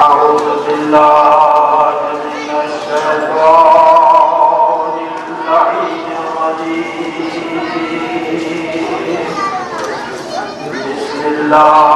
أعوذ بالله من الشيطان اللعين الرجيم بسم الله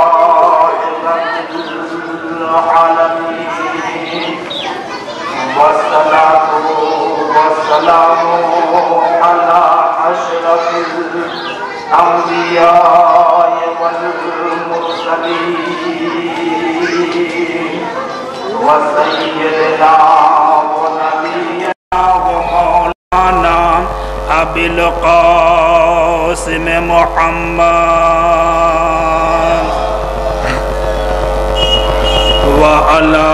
والسلام على أشرف الأنبياء والمرسلين وسيدنا ونبينا ومولانا أبي القاسم محمد وعلى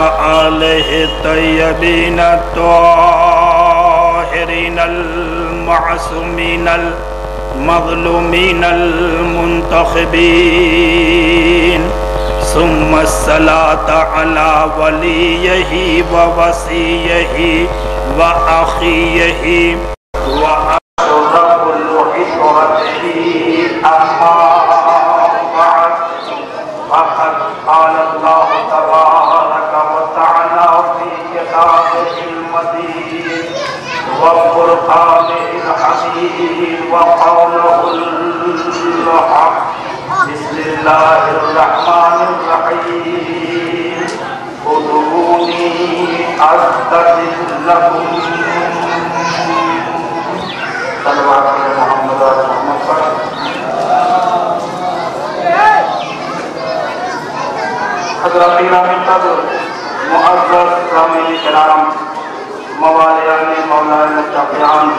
آله الطيبين الطاهرين من المظلومين المنتخبين. ثم الصلاة على وليه ووصيه وأخيه. وأشرف الحكمته حضرت گرامی قدر، معزز سامعین کرام موالیان مولانا متقیان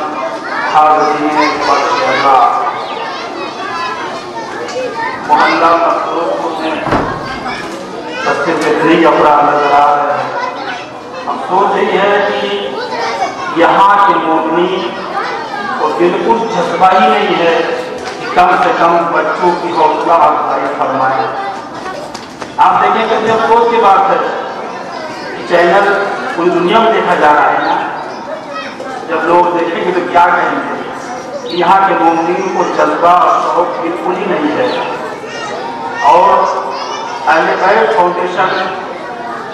حاضرین فرش اللہ۔ محلہ مخلوق میں سب سے بہتری کپڑا نظر آ رہے ہیں۔ افسوس یہ ہے کہ یہاں کے مومنی کو بالکل جذبائی نہیں ہے کہ کم سے کم بچوں کی حوصلہ افزائی فرمائے۔ آپ دیکھیں کہ افسوس کی بات ہے کہ چینل پوری دنیا میں دیکھا جا رہا ہے نا، جب لوگ دیکھیں گے تو کیا کہیں گے؟ یہاں کے مومنین کو جذبہ اور شوق بالکل ہی نہیں ہے۔ اور اہل خیر فاؤنڈیشن،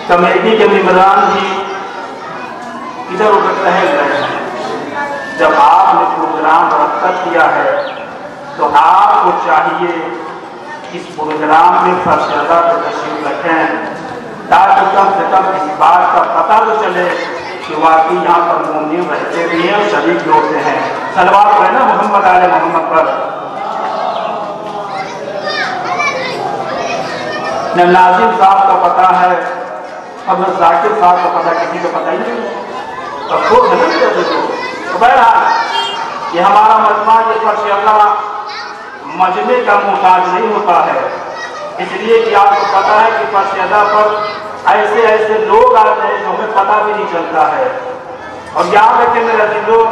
کمیٹی کے ممبران بھی ادھر ادھر ٹہل رہے ہیں۔ جب آپ نے پروگرام مرتب کیا ہے تو آپ کو چاہیے اس پروگرام میں فرشدہ پہ تشریف رکھیں تاکہ کم سے کم اس بات کا پتہ تو چلے کہ واقعی یہاں پر مومن رہتے بھی ہیں اور شریک ہوتے ہیں۔ سلوات ہے نا محمد علیہ محمد پر۔ نہ ناظم صاحب کا پتہ ہے، اب نہ ذاکر صاحب کا پتہ کسی کو پتہ ہی نہیں۔ افسوس ہے نا جیسے تو۔ بہرحال یہ ہمارا مجمع یہ فرش اللہ مجمع کا محتاج نہیں ہوتا ہے۔ اس لیے کہ آپ کو پتا ہے کہ فرش پر ایسے ایسے لوگ آتے ہیں جو ہمیں پتہ بھی نہیں چلتا ہے۔ اور یاد رکھیں میرے عزیزوں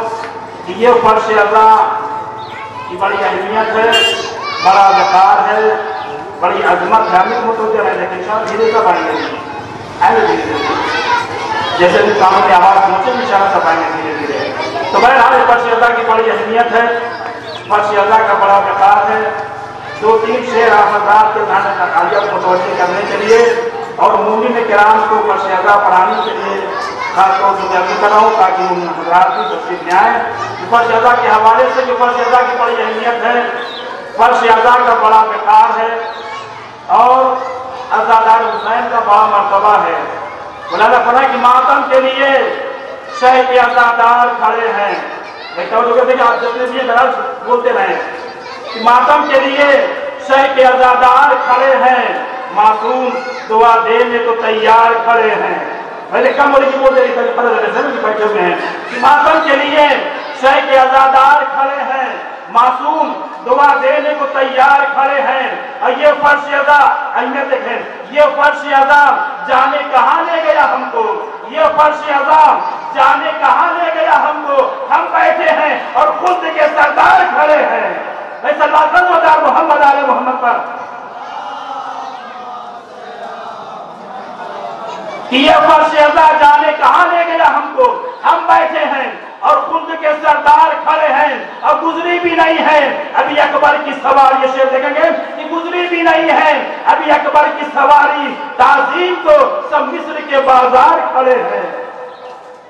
کہ یہ فرش اللہ کی بڑی اہمیت ہے، بڑا وقار ہے، بڑی عظمت ہے۔ ہمیں متوجہ ہے، لیکن شاید دھیرے کا بڑی نہیں جیسے بھی سامنے آواز پہنچے بھی شاید سب آئیں دھیرے دھیرے۔ تو بہرحال فرش اللہ کی بڑی اہمیت ہے۔ فرش اللہ کا بڑا وقار ہے۔ دو تین شعر آپ حضرات کے ذہن تقالیہ کو متوجہ کرنے کے لیے اور مومن کرام کو فرش اللہ پڑھانے کے لیے خاص طور سے میں کر رہا ہوں تاکہ ان حضرات کی تشریف میں آئیں کہ فرش اللہ کے حوالے سے جو فرش اللہ کی بڑی اہمیت ہے فرش اللہ کا بڑا وقار ہے اور عزادار حسین کا بڑا مرتبہ ہے۔ مولانا فرما کہ ماتم کے لیے شہ کے عزادار کھڑے ہیں۔ ایک تو جو کہتے کہ آپ جتنے بھی درس بولتے رہے کہ ماتم کے لیے شہ کے ازادار کھڑے ہیں۔ معصوم دعا دینے کو تیار کھڑے ہیں۔ پہلے کم بولی کی بول رہی پتہ لگے سمجھ بیٹھے ہوئے ہیں۔ ماتم کے لیے شہ کے ازادار کھڑے ہیں۔ معصوم، دعا دینے کو تیار کھڑے ہیں۔ اور یہ فرش ادا اہمیت دیکھیں، یہ فرش ادا جانے کہاں لے گیا ہم کو؟ یہ فرش ادا جانے کہاں لے گیا ہم کو؟ ہم بیٹھے ہیں اور خود کے سردار کھڑے ہیں۔ ایسا لازم محمد علیہ محمد پر۔ کہ یہ فرش ادا جانے کہاں لے گیا ہم کو؟ ہم بیٹھے ہیں۔ اور خود کے سردار کھڑے ہیں اور گزری بھی نہیں ہے۔ ابھی اکبر کی سواری یہ شیر دیکھیں گے کہ گزری بھی نہیں ہے۔ ابھی اکبر کی سواری تعظیم کو سب مصر کے بازار کھڑے ہیں۔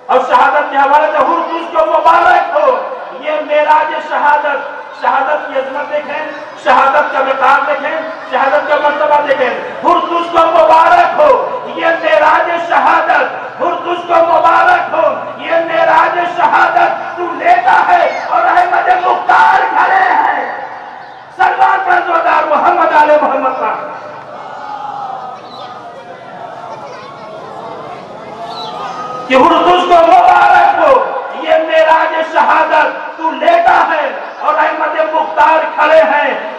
اور شہادت کے حوالے سے ہر تجھ کو مبارک ہو۔ یہ معراج شہادت۔ شہادت کی عظمت دیکھیں، شہادت کا مقام دیکھیں، شہادت کا مرتبہ دیکھیں۔ ہر تجھ کو مبارک ہو۔ یہ معراج شہادت۔ ہر تجھ کو مبارک ہو۔ یہ معراج شہادت تو لیتا ہے اور احمد مختار کھڑے ہیں۔ سلمان پر زودار محمد علیہ محمد پر۔ کہ ہر کو مبارک ہو۔ یہ معراج شہادت تو لیتا ہے اور احمد مختار کھڑے ہیں۔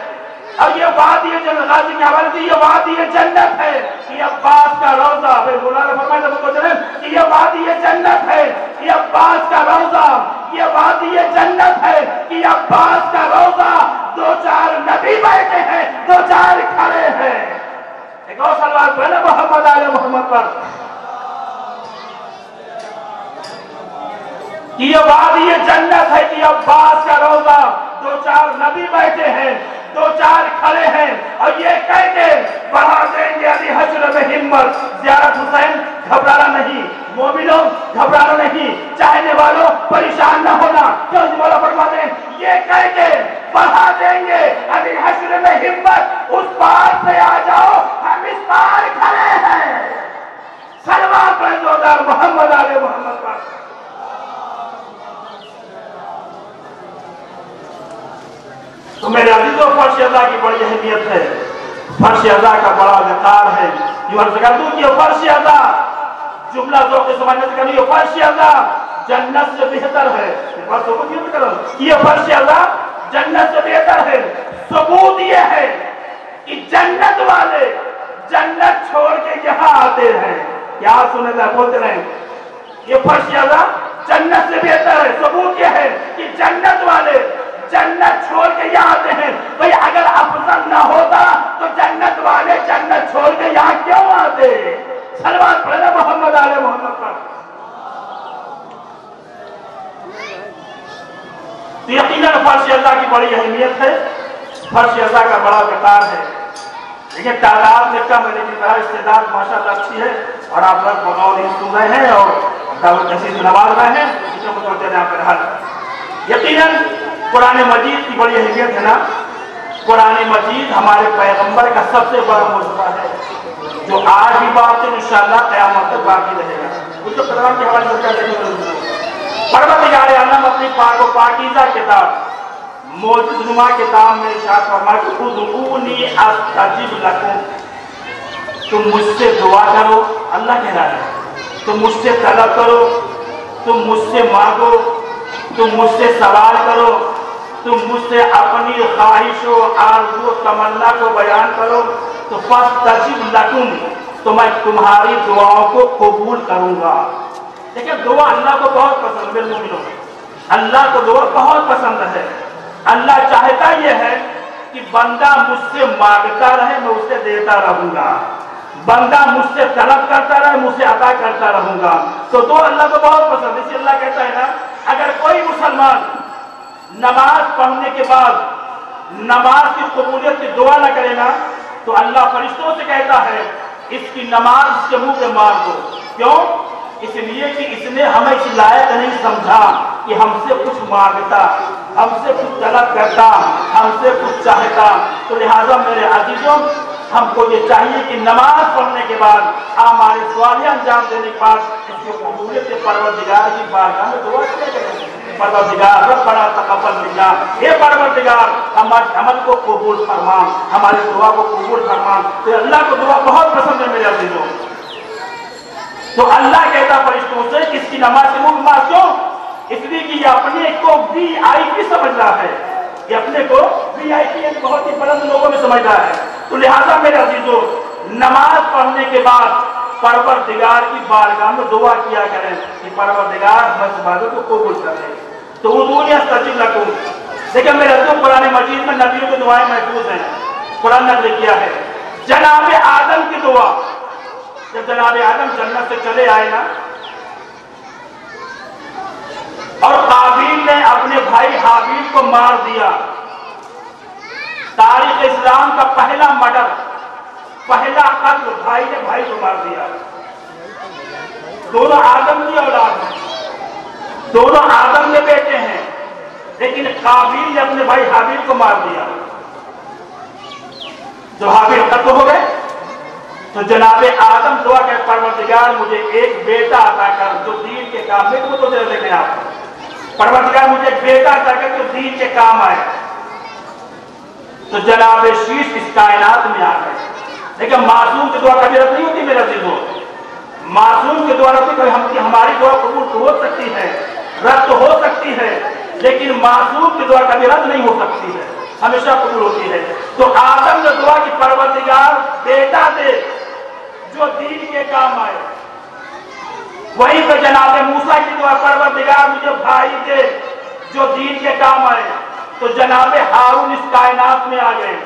اور یہ وادی جنت غازی کے حوالے سے یہ وادی جنت ہے یہ عباس کا روزہ پھر مولانا فرمائے تو کو چلیں کہ یہ وادی جنت ہے یہ عباس کا روزہ یہ وادی جنت ہے کہ عباس کا روزہ دو چار نبی بیٹھے ہیں، دو چار کھڑے ہیں۔ ایک اور سلوات پہلے محمد علیہ محمد پر۔ یہ وادی جنت ہے کہ عباس کا روزہ دو چار نبی بیٹھے ہیں دو چار کھڑے ہیں اور یہ کہہ کے بڑھا دیں گے علی حجر میں ہمت۔ زیارت حسین گھبرانا نہیں، مومنوں گھبرانا نہیں۔ چاہنے والوں پریشان نہ ہونا۔ کیوں مولا فرما دیں یہ کہہ کے بڑھا دیں گے علی حجر میں ہمت۔ اس پار سے آ جاؤ، ہم اس پار کھڑے ہیں۔ سلمان پر محمد علیہ محمد پر۔ تو میرے عزیزوں فرش اللہ کی بڑی اہمیت ہے۔ فرش اللہ کا بڑا وقار ہے۔ یہ عرض کر دوں کہ فرش اللہ؟ جملہ ذوق سمجھنے سے کہ یہ فرش اللہ؟ جنت سے بہتر ہے۔ بس ثبوت یہ کرو یہ فرش اللہ جنت سے بہتر ہے۔ ثبوت یہ ہے کہ جنت والے جنت چھوڑ کے یہاں آتے ہیں۔ کیا سنے تھا بولتے رہے۔ یہ فرش اللہ جنت سے بہتر ہے۔ ثبوت یہ ہے کہ جنت والے جنت چھوڑ کے یہاں آتے ہیں بھئی اگر افضل نہ ہوتا تو جنت والے جنت چھوڑ کے یہاں کیوں آتے؟ سلوات پڑھنا محمد علیہ محمد پر۔ تو یقیناً فرش اللہ کی بڑی اہمیت ہے۔ فرش اللہ کا بڑا وقار ہے۔ لیکن تعداد میں کم ہے، لیکن میرا استعداد ماشاء اللہ اچھی ہے۔ اور آپ لوگ بغور ہی سن رہے ہیں اور دعوت نصیب نواز رہے ہیں۔ اس میں متوجہ آپ کے حل یقیناً قرآن مجید کی بڑی اہمیت ہے نا؟ قرآن مجید ہمارے پیغمبر کا سب سے بڑا موضوع ہے، جو آج بھی بات ہے انشاءاللہ قیامت تک باقی رہے گا۔ اس کو قرآن کے حوالے سے کیا دیکھیں پروردگار عالم اپنی پاک و پاکیزہ کتاب، موجود نما کتاب میں ارشاد فرما کہ خذونی استجب لکم۔ تم مجھ سے دعا کرو، اللہ کہہ ہے۔ تم مجھ سے طلب کرو، تم مجھ سے مانگو، تم مجھ سے سوال کرو۔ تم مجھ سے اپنی خواہش و آرزو و تمنا کو بیان کرو، تو فَاسْتَجِبْ لَكُمْ تو میں تمہاری دعاؤں کو قبول کروں گا۔ دیکھیں، دعا اللہ کو بہت پسند ہے اللہ کو دعا بہت پسند ہے۔ اللہ چاہتا یہ ہے کہ بندہ مجھ سے مانگتا رہے، میں اسے دیتا رہوں گا۔ بندہ مجھ سے طلب کرتا رہے مجھ سے عطا کرتا رہوں گا۔ تو دو اللہ کو بہت پسند اسی اللہ کہتا ہے نا، اگر کوئی مسلمان نماز پڑھنے کے بعد نماز کی قبولیت کی دعا نہ کرے نا، تو اللہ فرشتوں سے کہتا ہے، اس کی نماز اس کے منہ پہ مار دو۔ کیوں؟ اس لیے کہ اس نے ہمیں اس لائق نہیں سمجھا کہ ہم سے کچھ مانگتا، ہم سے کچھ طلب کرتا، ہم سے کچھ چاہتا۔ تو لہٰذا میرے عزیزوں، ہم کو یہ چاہیے کہ نماز پڑھنے کے بعد ہمارے سوالیہ انجام دینے کے بعد اس کو قبولیت پروردگار کی بارگاہ میں دعا کرے۔ پروردگار، رب بڑا تقبل ملا۔ اے پروردگار، ہمارے عمل کو قبول فرمان ہماری دعا کو قبول فرمان۔ تو اللہ کو دعا بہت پسند ہے میرے عزیزوں تو اللہ کہتا فرشتوں سے کس کی نماز سے منہ مار اس لیے کہ یہ اپنے کو وی آئی پی سمجھ رہا ہے۔ یہ اپنے کو وی آئی پی ایک بہت ہی بلند لوگوں میں سمجھ رہا ہے۔ تو لہٰذا میرے عزیزوں نماز پڑھنے کے بعد پروردگار کی بارگاہ میں دعا کیا کریں کہ پروردگار ہمیں عبادت کو قبول کر لے۔ تو وہ دنیا سچی لگوں لیکن میرے عزیزوں قرآن مجید میں نبیوں کی دعائیں محفوظ ہیں۔ قرآن نے کیا ہے۔ جناب آدم کی دعا۔ جب جناب آدم جنت سے چلے آئے نا، اور قابیل نے اپنے بھائی حابیل کو مار دیا۔ تاریخ اسلام کا پہلا مڈر پہلا قتل بھائی نے بھائی کو مار دیا۔ دونوں آدم کی اولاد ہیں۔ دونوں آدم کے بیٹے ہیں۔ لیکن قابیل نے اپنے بھائی حابیل کو مار دیا۔ جو حابیل قتل ہو گئے، تو جناب آدم دعا کے پروردگار مجھے ایک بیٹا عطا کر، جو دین کے کام میں تو دے دیکھیں آپ پروردگار مجھے ایک بیٹا عطا کر جو دین کے کام آئے۔ تو جناب شیش اس کائنات میں آ گئے۔ لیکن معصوم کی دعا کبھی رد نہیں ہوتی میرا دل معصوم کی دعا رد ہم کی ہماری دعا قبول ہو سکتی ہے، رد تو ہو سکتی ہے، لیکن معصوم کی دعا کبھی رد نہیں ہو سکتی ہے، ہمیشہ قبول ہوتی ہے۔ تو آدم نے دعا کی، پروردگار، بیٹا دے، جو دین کے کام آئے۔ وہی پہ جناب موسیٰ کی دعا، پروردگار، مجھے بھائی دے، جو دین کے کام آئے۔ تو جناب ہارون اس کائنات میں آ گئے۔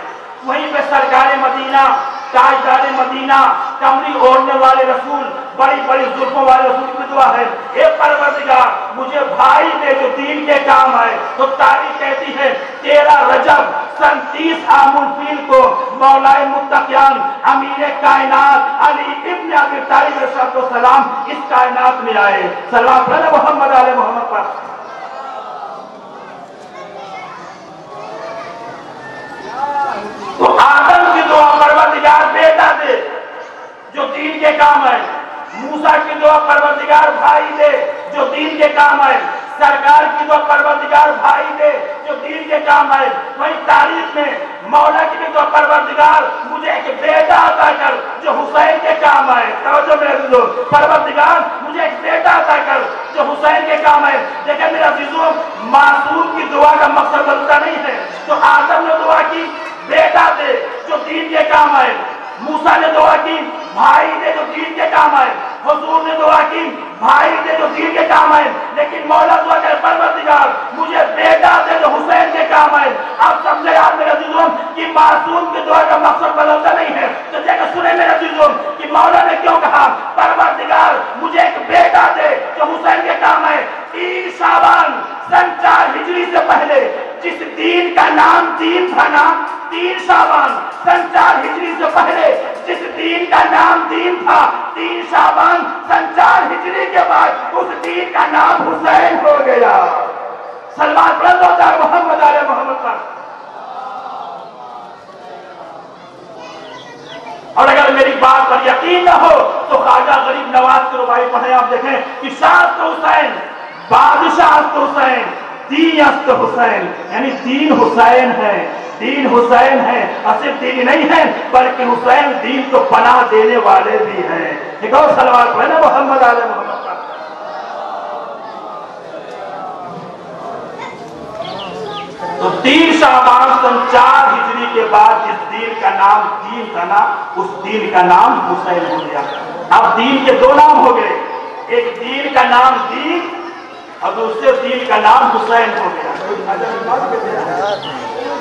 وہیں پہ سرکار مدینہ تاجدار مدینہ کمری اوڑھنے والے رسول، بڑی بڑی ظلموں والے رسول کی دعا ہے۔ اے پروردگار، مجھے بھائی دے جو دین کے کام آئے، تو تاریخ کہتی ہے تیرہ رجب سن تیس عام الفیل کو مولا متقیان امیر کائنات علی ابن ابی طالب رسول السلام اس کائنات میں آئے۔ سلام پڑھنے محمد علیہ محمد پر۔ تو آدم کی دعا پروردگار بیٹا دے جو دین کے کام ہے موسیٰ کی دعا پروردگار بھائی دے، جو دین کے کام ہے سرکار کی دعا پروردگار بھائی دے، جو دین کے کام ہے وہی تاریخ میں مولا کی بھی دعا پروردگار مجھے ایک بیٹا عطا کر، جو حسین کے کام آئے۔ توجہ میرے عزیزوں پروردگار مجھے ایک بیٹا عطا کر، جو حسین کے کام آئے۔ لیکن میرے عزیزوں، معصوم کی دعا کا مقصد بنتا نہیں ہے۔ تو آدم نے دعا کی، بیٹا دے، جو دین کے کام آئے۔ موسیٰ نے دعا کی، بھائی دے جو دین کے کام آئے، حضور نے دعا کی، بھائی دے جو دین کے کام آئے، لیکن مولا دعا کہ پروردگار، مجھے بیٹا دے جو حسین کے کام آئے۔ آپ سمجھے یار میرے عزیزوں کہ معصوم کی دعا کا مقصد بدلتا نہیں ہے۔ تو جگہ سنے میرے عزیزوں کہ مولا نے کیوں کہا، پروردگار، مجھے ایک بیٹا دے جو حسین کے کام آئے۔ تین شابان سن چار ہجری سے پہلے، جس دین کا نام دین تھا، نام تین شابان سن چار ہجری سے پہلے جس دین کا نام دین تھا تین شابان سن چار ہجری کے بعد اس دین کا نام حسین ہو گیا۔ سلمان بلند ہوتا ہے محمد علیہ محمد پر۔ اور اگر میری بات پر یقین نہ ہو تو خواجہ غریب نواز کی ربائی پڑھیں، آپ دیکھیں کہ شاست حسین، بادشاہ حسین دین حسین یعنی دین حسین ہے دین حسین ہے اور دین نہیں ہے، بلکہ حسین دین کو پناہ دینے والے بھی ہیں۔ ایک اور سلوات پڑھنا محمد علیہ محمد کا تو تین شعبان سن چار ہجری کے بعد جس دین کا نام دین تھا نا، اس دین کا نام حسین ہو گیا۔ اب دین کے دو نام ہو گئے۔ ایک دین کا نام دین اور دوسرے دین کا نام حسین ہو گیا۔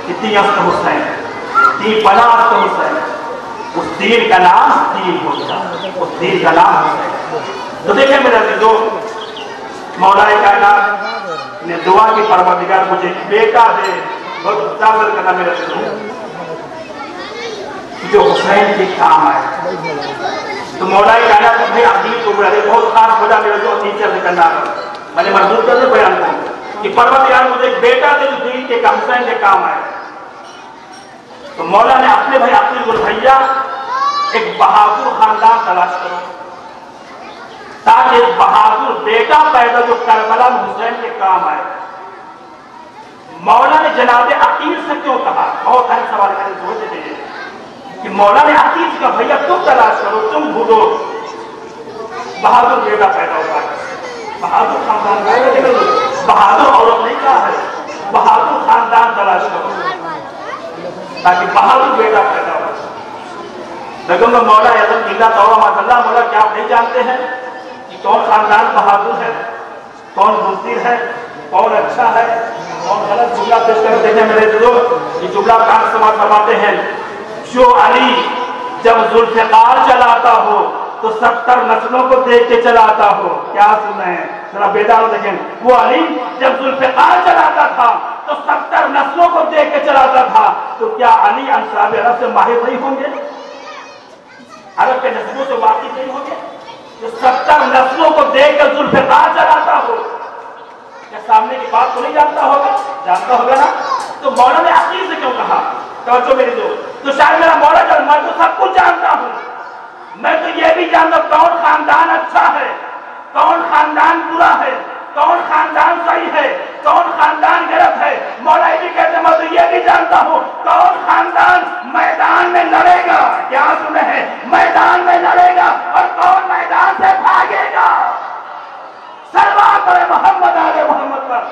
کتنی افت حسین؟ تین پناہ افت حسین؟ اس دین کا نام دین ہو گیا۔ اس دین کا نام حسین۔ تو دیکھیں میرا جو مولا کائنات نے دعا کی، پروردگار مجھے بیٹا دے۔ بہت اجازت کرنا میرا جو حسین کے کام آئے۔ تو مولا کائنات نے عظیم کو بڑھا دے بہت خاص وجہ میرا جو نیچے سے کرنا۔ ہے میں نے مربوط کر دے بیان کروں کہ پروردگار مجھے ایک بیٹا دے جو دین جی، کے کام حسین کے کام آئے تو مولا نے اپنے بھائی اپنی گل بھیا، ایک بہادر خاندان تلاش کرو۔ تاکہ بہادر بیٹا پیدا جو کربلا میں حسین کے کام آئے۔ مولا نے جناب عقیل سے کیوں کہا؟ بہت اہم سوال کرے سوچ دے کہ مولا نے عقیل سے کہا بھیا تم تلاش کرو؟ تم ڈھونڈو بہادر بیٹا پیدا ہوتا ہے بہادر خاندان بہادر عورت نہیں کہا ہے۔ بہادر خاندان تلاش کرو۔ تاکہ بہادر بیٹا پیدا ہو بیگم مولا اعظم اللہ طور اللہ مولا، کیا آپ نہیں جانتے ہیں کہ کون خاندان بہادر ہے؟ کون بزدل ہے؟ کون اچھا ہے؟ کون غلط جملہ پیش کر دیکھیں میرے دلوں یہ جملہ کہاں سماعت فرماتے ہیں؟ جو علی جب ذوالفقار چلاتا ہو تو ستر نسلوں کو دیکھ کے چلاتا ہو کیا سن رہے ہیں ذرا بیدار دیکھیں وہ علی جب ذوالفقار چلاتا تھا، تو ستر نسلوں کو دیکھ کے چلاتا تھا۔ تو کیا علی انصاب عرب سے ماہر نہیں ہوں گے؟ عرب کے نسلوں سے واقف نہیں ہوں گے؟ جو ستر نسلوں کو دیکھ کر ذوالفقار چلاتا ہو۔ کیا سامنے کی بات کو نہیں جانتا ہوگا؟ جانتا ہوگا نا؟ تو مولا نے عقیل سے کیوں کہا؟ توجہ میری دو تو شاید میرا مولا جب میں تو سب کچھ جانتا ہوں۔ میں تو یہ بھی جانتا کون خاندان اچھا ہے، کون خاندان برا ہے، کون خاندان صحیح ہے کون خاندان غلط ہے مولا یہ بھی کہتے میں تو یہ بھی جانتا ہوں کون خاندان میدان میں لڑے گا کیا سنے ہیں میدان میں لڑے گا اور کون میدان سے بھاگے گا سلوات کرے محمد آلے محمد پر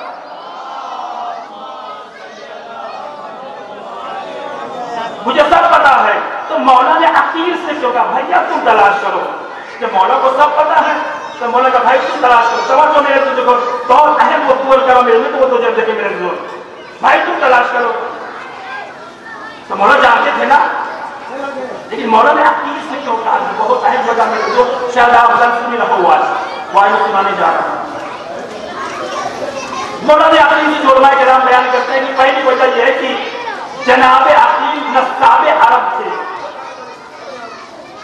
مجھے سب پتا ہے تو مولا نے عقیل سے کیوں کہا بھیا تم تلاش کرو۔ جب مولا کو سب پتا ہے، تو مولا کا بھائی تم تلاش کرو۔ سوال تو میرے تجھے کو، بہت اہم وہ پور کرو۔ میرے میں تو وہ تجھے دیکھے میرے زور بھائی تم تلاش کرو۔ تو مولا جانتے تھے نا۔ لیکن مولا نے عقیل سے کیوں کہا بہت اہم وجہ میرے زور شاید آپ افضل سنی رہو ہوا وائن سنانے جا رہا ہوں۔ مولا نے عقیل سے جو علماء کرام بیان کرتے ہیں کہ پہلی وجہ یہ ہے کہ جناب عقیل نصاب عرب تھے۔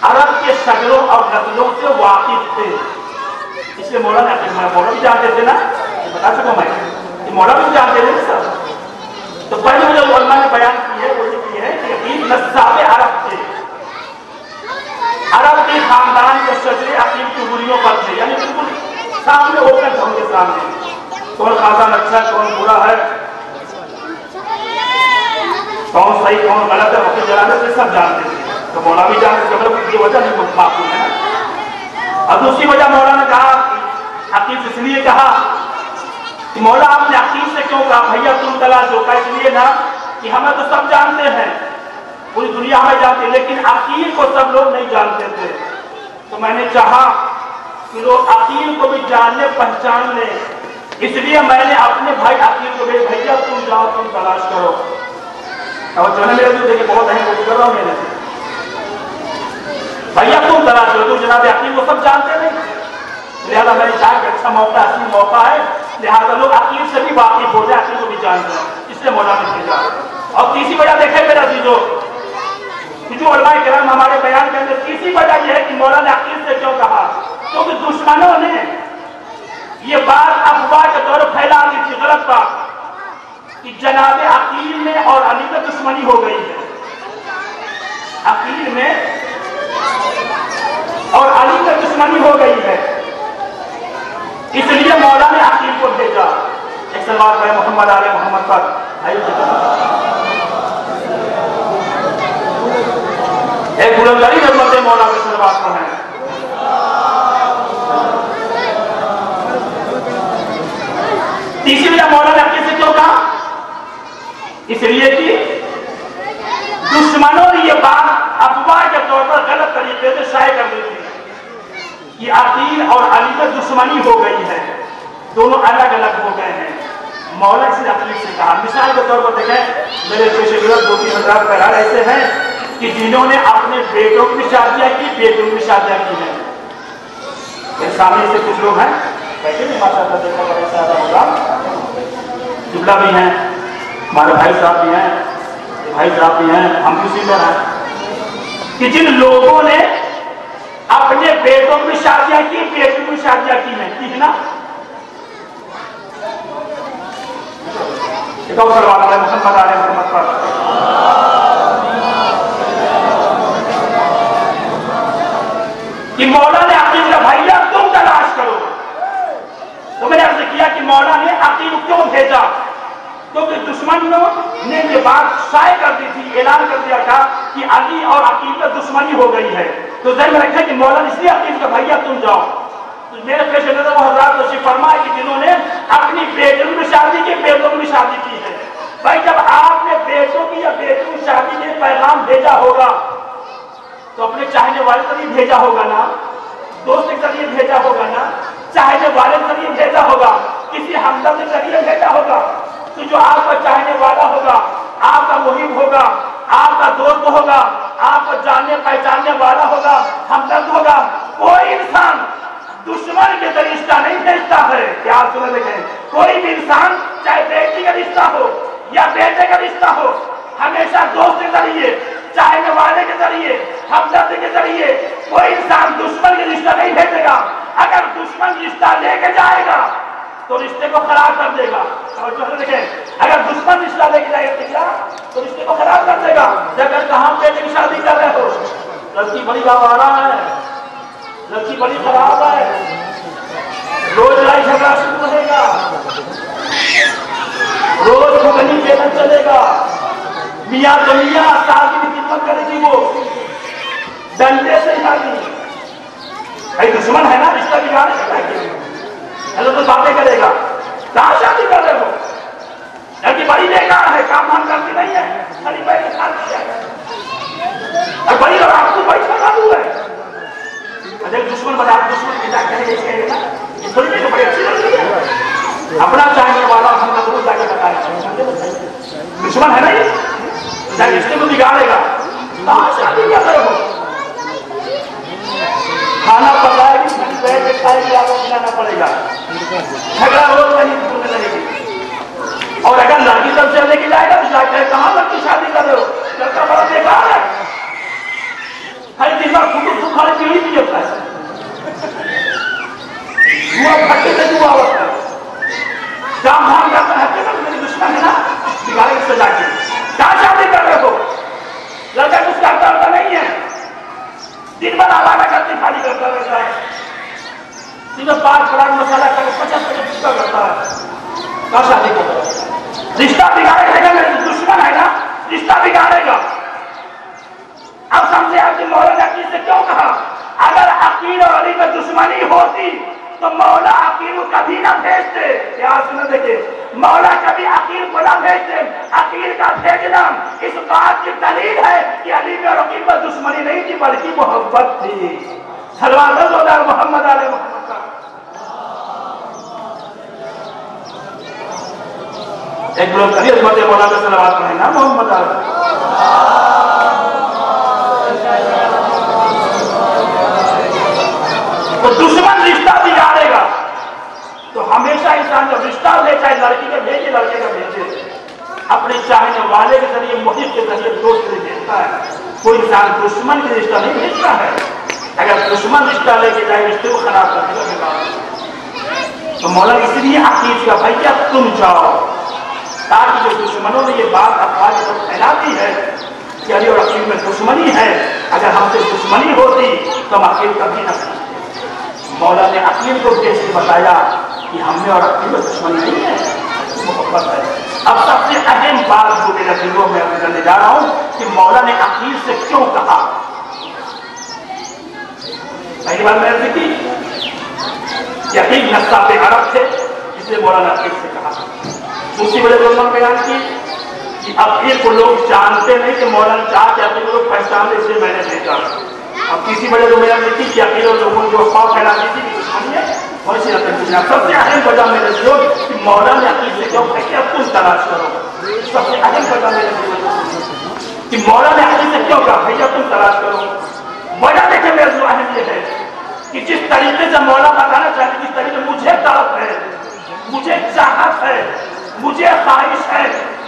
عرب کے شکلوں اور نسلوں سے واقف تھے۔ اس لیے مولا نے اپنے مولا بھی جانتے تھے نا بتا سکوں میں۔ یہ مولا بھی جانتے تھے سر تو پہلے جو علماء نے بیان کی ہے وہ یہ ہے کہ عقیل نصاب عرب تھے عرب کے خاندان کے شکل عقیل کی بریوں پر تھے یعنی بالکل سامنے اوپن تھے ان کے سامنے۔ کون خاندان اچھا ہے کون برا ہے؟ کون صحیح، کون غلط ہے وقت جلانے سے سب جانتے تھے۔ تو مولا بھی جانتے تھے مطلب یہ وجہ نہیں معقول ہے اور دوسری وجہ مولا نے کہا عقیل اس لیے کہا کہ مولا آپ نے عقیل سے کیوں کہا بھیا تم تلاش ہو کا اس لیے نا کہ ہمیں تو سب جانتے ہیں پوری دنیا ہمیں جانتی ہے لیکن عقیل کو سب لوگ نہیں جانتے تھے تو میں نے چاہا کہ لوگ عقیل کو بھی جاننے پہچان لیں اس لیے میں نے اپنے بھائی عقیل کو بھائی بھیا تم جاؤ تم تلاش کرو اور جو ہے میرے دیکھیں بہت اہم کو کر رہا ہوں میرے سے بھیا تم تلاش کرو تم جناب عقیل کو سب جانتے نہیں لہٰذا میں نے چاہا کہ اچھا موقع اصلی موقع ہے لہٰذا لوگ عقیل سے بھی واقف ہو جائے عقیل کو بھی جانتے ہیں اس لیے مولا نے بھیجا اور تیسری وجہ دیکھیں میرا عزیزو جو علماء کرام ہمارے بیان کے اندر تیسری وجہ یہ ہے کہ مولا نے عقیل سے کیوں کہا کیونکہ دشمنوں نے یہ بات افواہ کے طور پھیلا دی تھی غلط بات کہ جناب عقیل میں اور علی میں دشمنی ہو گئی ہے عقیل میں اور علی میں دشمنی ہو گئی ہے۔ اس لیے مولا نے عقیل کو بھیجا۔ ایک سلوات ہے محمد علیہ محمد پر۔ ایک بلندری نظمت مولا کے سلوات پر ہے تیسری وجہ مولا نے عقیل سے کیوں کہا؟ اس لیے کہ دشمنوں نے یہ بات افواہ کے طور پر غلط طریقے سے شائع کر دی تھی کہ عقیل اور علی میں دشمنی ہو گئی ہے۔ دونوں الگ الگ ہو گئے ہیں۔ مولا سے عقیل سے کہا، مثال کے طور پر دیکھیں، میرے پیشے گرد دو تین ہزار پیرار ایسے ہیں کہ جنہوں نے اپنے بیٹوں کی شادیاں کی، بیٹوں کی شادیاں کی ہیں۔ سامنے سے کچھ لوگ ہیں بیٹھے بھی ماشاء اللہ دیکھا بڑا زیادہ ہوگا جبلا بھی ہیں، ہمارے بھائی صاحب بھی ہیں۔ بھائی صاحب بھی ہیں، ہم کسی میں ہیں۔ کہ جن لوگوں نے اپنے بیٹوں کی شادیاں کی بیٹوں کی شادیاں کی ہیں، ٹھیک نا؟ محمد، علیہ محمد پر۔ کہ مولا نے اپنی بھائی تم تلاش تلاش کرو۔ تو میں نے عرض کیا کہ مولا نے عقیل کیوں بھیجا؟ کیونکہ دشمنوں نے یہ بات شائع کر دی تھی، اعلان کر دیا تھا کہ علی اور عقیل میں دشمنی ہو گئی ہے۔ تو ذہن میں رکھیں کہ مولا نے اس لیے عقیل کا بھیا تم جاؤ۔ میرے پیش نظر وہ حضرات تشریف فرمائے کہ جنہوں نے اپنی بیٹوں میں شادی کی، بیٹوں میں شادی کی ہے۔ بھائی، جب آپ نے بیٹوں کی یا بیٹوں شادی میں پیغام بھیجا ہوگا، تو اپنے چاہنے والے ذریعے بھیجا ہوگا نا؟ دوست کے ذریعے بھیجا ہوگا نا؟ چاہنے والے ذریعے بھیجا ہوگا؟ کسی ہمدرد کے ذریعے بھیجا ہوگا؟ تو جو آپ کا چاہنے والا ہوگا، آپ کا مہم ہوگا، آپ کا دوست ہوگا، آپ کو جاننے پہچاننے والا ہوگا، ہمدرد ہوگا، کوئی انسان دشمن کے ذریعے رشتہ نہیں بھیجتا ہے۔ کیا سنے دیکھیں کوئی بھی انسان، چاہے بیٹی کا رشتہ ہو یا بیٹے کا رشتہ ہو، ہمیشہ دوست کے ذریعے، چاہنے والے کے ذریعے، ہمدرد کے ذریعے کوئی انسان دشمن کے رشتہ نہیں بھیجے گا۔ اگر دشمن رشتہ لے کے جائے گا تو رشتے کو خراب کر دے گا۔ اگر دشمن رشتہ لے کے جائے گا تو رشتے کو خراب کر دے گا۔ اگر کہاں بیٹے کی شادی کر رہے ہو، لڑکی بڑی گوارا ہے، لڑکی بڑی خراب ہے، روز لڑائی جھگڑا شروع رہے گا۔ روز بھگنی پیمن چلے گا۔ میاں تو میاں شادی کی خدمت کرے گی وہ۔ ڈنڈے سے شادی دشمن ہے نا، رشتہ بگاڑے چلو تو باتیں کرے گا۔ کہاں شادی کر رہے ہو۔ لڑکی بڑی بیکار ہے، کام دھام کرتی نہیں ہے۔ خالی بیٹھ کھاتی ہے۔ اور بڑی اور آپ کو بڑی چھوڑا دوں ہے۔ اگر دشمن بتا دشمن کے جا کہے یہ کہے گا یہ تھوڑی تو بڑی اچھی لگتی ہے۔ اپنا چاہنے والا ہم نے ضرور جا کے بتایا دشمن ہے نا یہ؟ جب رشتے کو بگاڑے گا۔ کہاں شادی کیا کرے ہو۔ کھانا پکائے گی بیٹھ کے کھائے گی آپ کو کھلانا پڑے گا۔ جھگڑا روز نہیں دور میں رہے گی۔ اور اگر لڑکی سب سے لے کے جائے گا تو جا کہاں لڑکی شادی کر رہے ہو؟ لڑکا بڑا بیکار ہے۔ خالی دن بار فوٹو تو کھانے پیڑھی بھی ہوتا ہے۔ دعا پھٹے سے دعا ہوتا ہے۔ جام بھام کرتا ہے کہ میری دشمن ہے نا؟ بگاڑے اس سے جا کے کہاں شادی کر رہے ہو؟ لڑکا کچھ کرتا ہوتا نہیں ہے۔ دن بھر آوارہ کرتے خالی کرتا رہتا ہے۔ دن میں پانچ پلاٹ مسالہ کر پچاس پچاس رشتہ کرتا ہے۔ کہاں شادی کرتا ہے رشتہ بگاڑے گا میرے دشمن ہے نا، رشتہ بگاڑے گا۔ اب سمجھے آپ کی مولانا کی سے کیوں کہا؟ اگر عقیل اور علی میں دشمنی ہوتی تو مولا عقیل کو کبھی نہ بھیجتے کیا سنیں دیکھیں مولا کبھی عقیل کو نہ بھیجتے عقیل کا بھیجنا اس بات کی دلیل ہے کہ علی میں اور عقیل میں دشمنی نہیں تھی، بلکہ محبت تھی۔ سلوان اللہ محمد علیہ محمد۔ ایک لوگ کبھی عظمت مولا مولانا سلوات پڑھیں نا محمد علیہ۔ تو دشمن رشتہ بگاڑے گا تو ہمیشہ انسان جب رشتہ لے چاہے لڑکی کا بھیجے لڑکے کا بھیجے اپنے چاہنے والے کے ذریعے محیط کے ذریعے، دوست کے بھیجتا ہے۔ کوئی انسان دشمن کے رشتہ نہیں بھیجتا ہے۔ اگر دشمن رشتہ لے کے جائے، رشتے کو خراب کر دے گا تو مولا اس لیے عقید کا بھیا تم جاؤ؟ تاکہ جو دشمنوں نے یہ بات افواج کو پھیلا دی ہے کہ علی اور عقید میں دشمنی ہے، اگر ہم سے دشمنی ہوتی تو ہم عقید کبھی نہ مولا نے عقیل کو بھیج کے بتایا؟ کہ ہم نے اور عقیل میں دشمنی نہیں ہے، محبت ہے۔ اب سب سے اہم بات جو میرے دلوں میں ابھی کرنے جا رہا ہوں کہ مولا نے عقیل سے کیوں کہا۔ پہلی بار میں نے کی یقین نقصہ پہ عرب تھے، اس لیے مولانا عقیل سے کہا۔ دوسری بڑے لوگوں نے بیان کی کہ عقیل کو لوگ جانتے نہیں کہ مولانا چاہ کے عقیل لوگ پہچانتے اس لیے میں نے بھیجا اب کسی بڑے لوگ میرا لکھی کہ عقیل اور لوگوں جو افواہ پھیلاتی تھی کہ دشمنی ہے۔ ویسی رقم پوچھنا سب سے اہم وجہ میرے جو کہ مولانا نے عقیل سے کیوں کہ اب تم تلاش کرو سب سے اہم وجہ میرے جو کہ مولانا نے عقیل سے کیوں کہا بھیا تم تلاش کرو وجہ دیکھیں میرے جو اہم یہ ہے کہ جس طریقے سے مولا بتانا چاہتے جس طریقے مجھے طرف ہے مجھے چاہت ہے مجھے خواہش ہے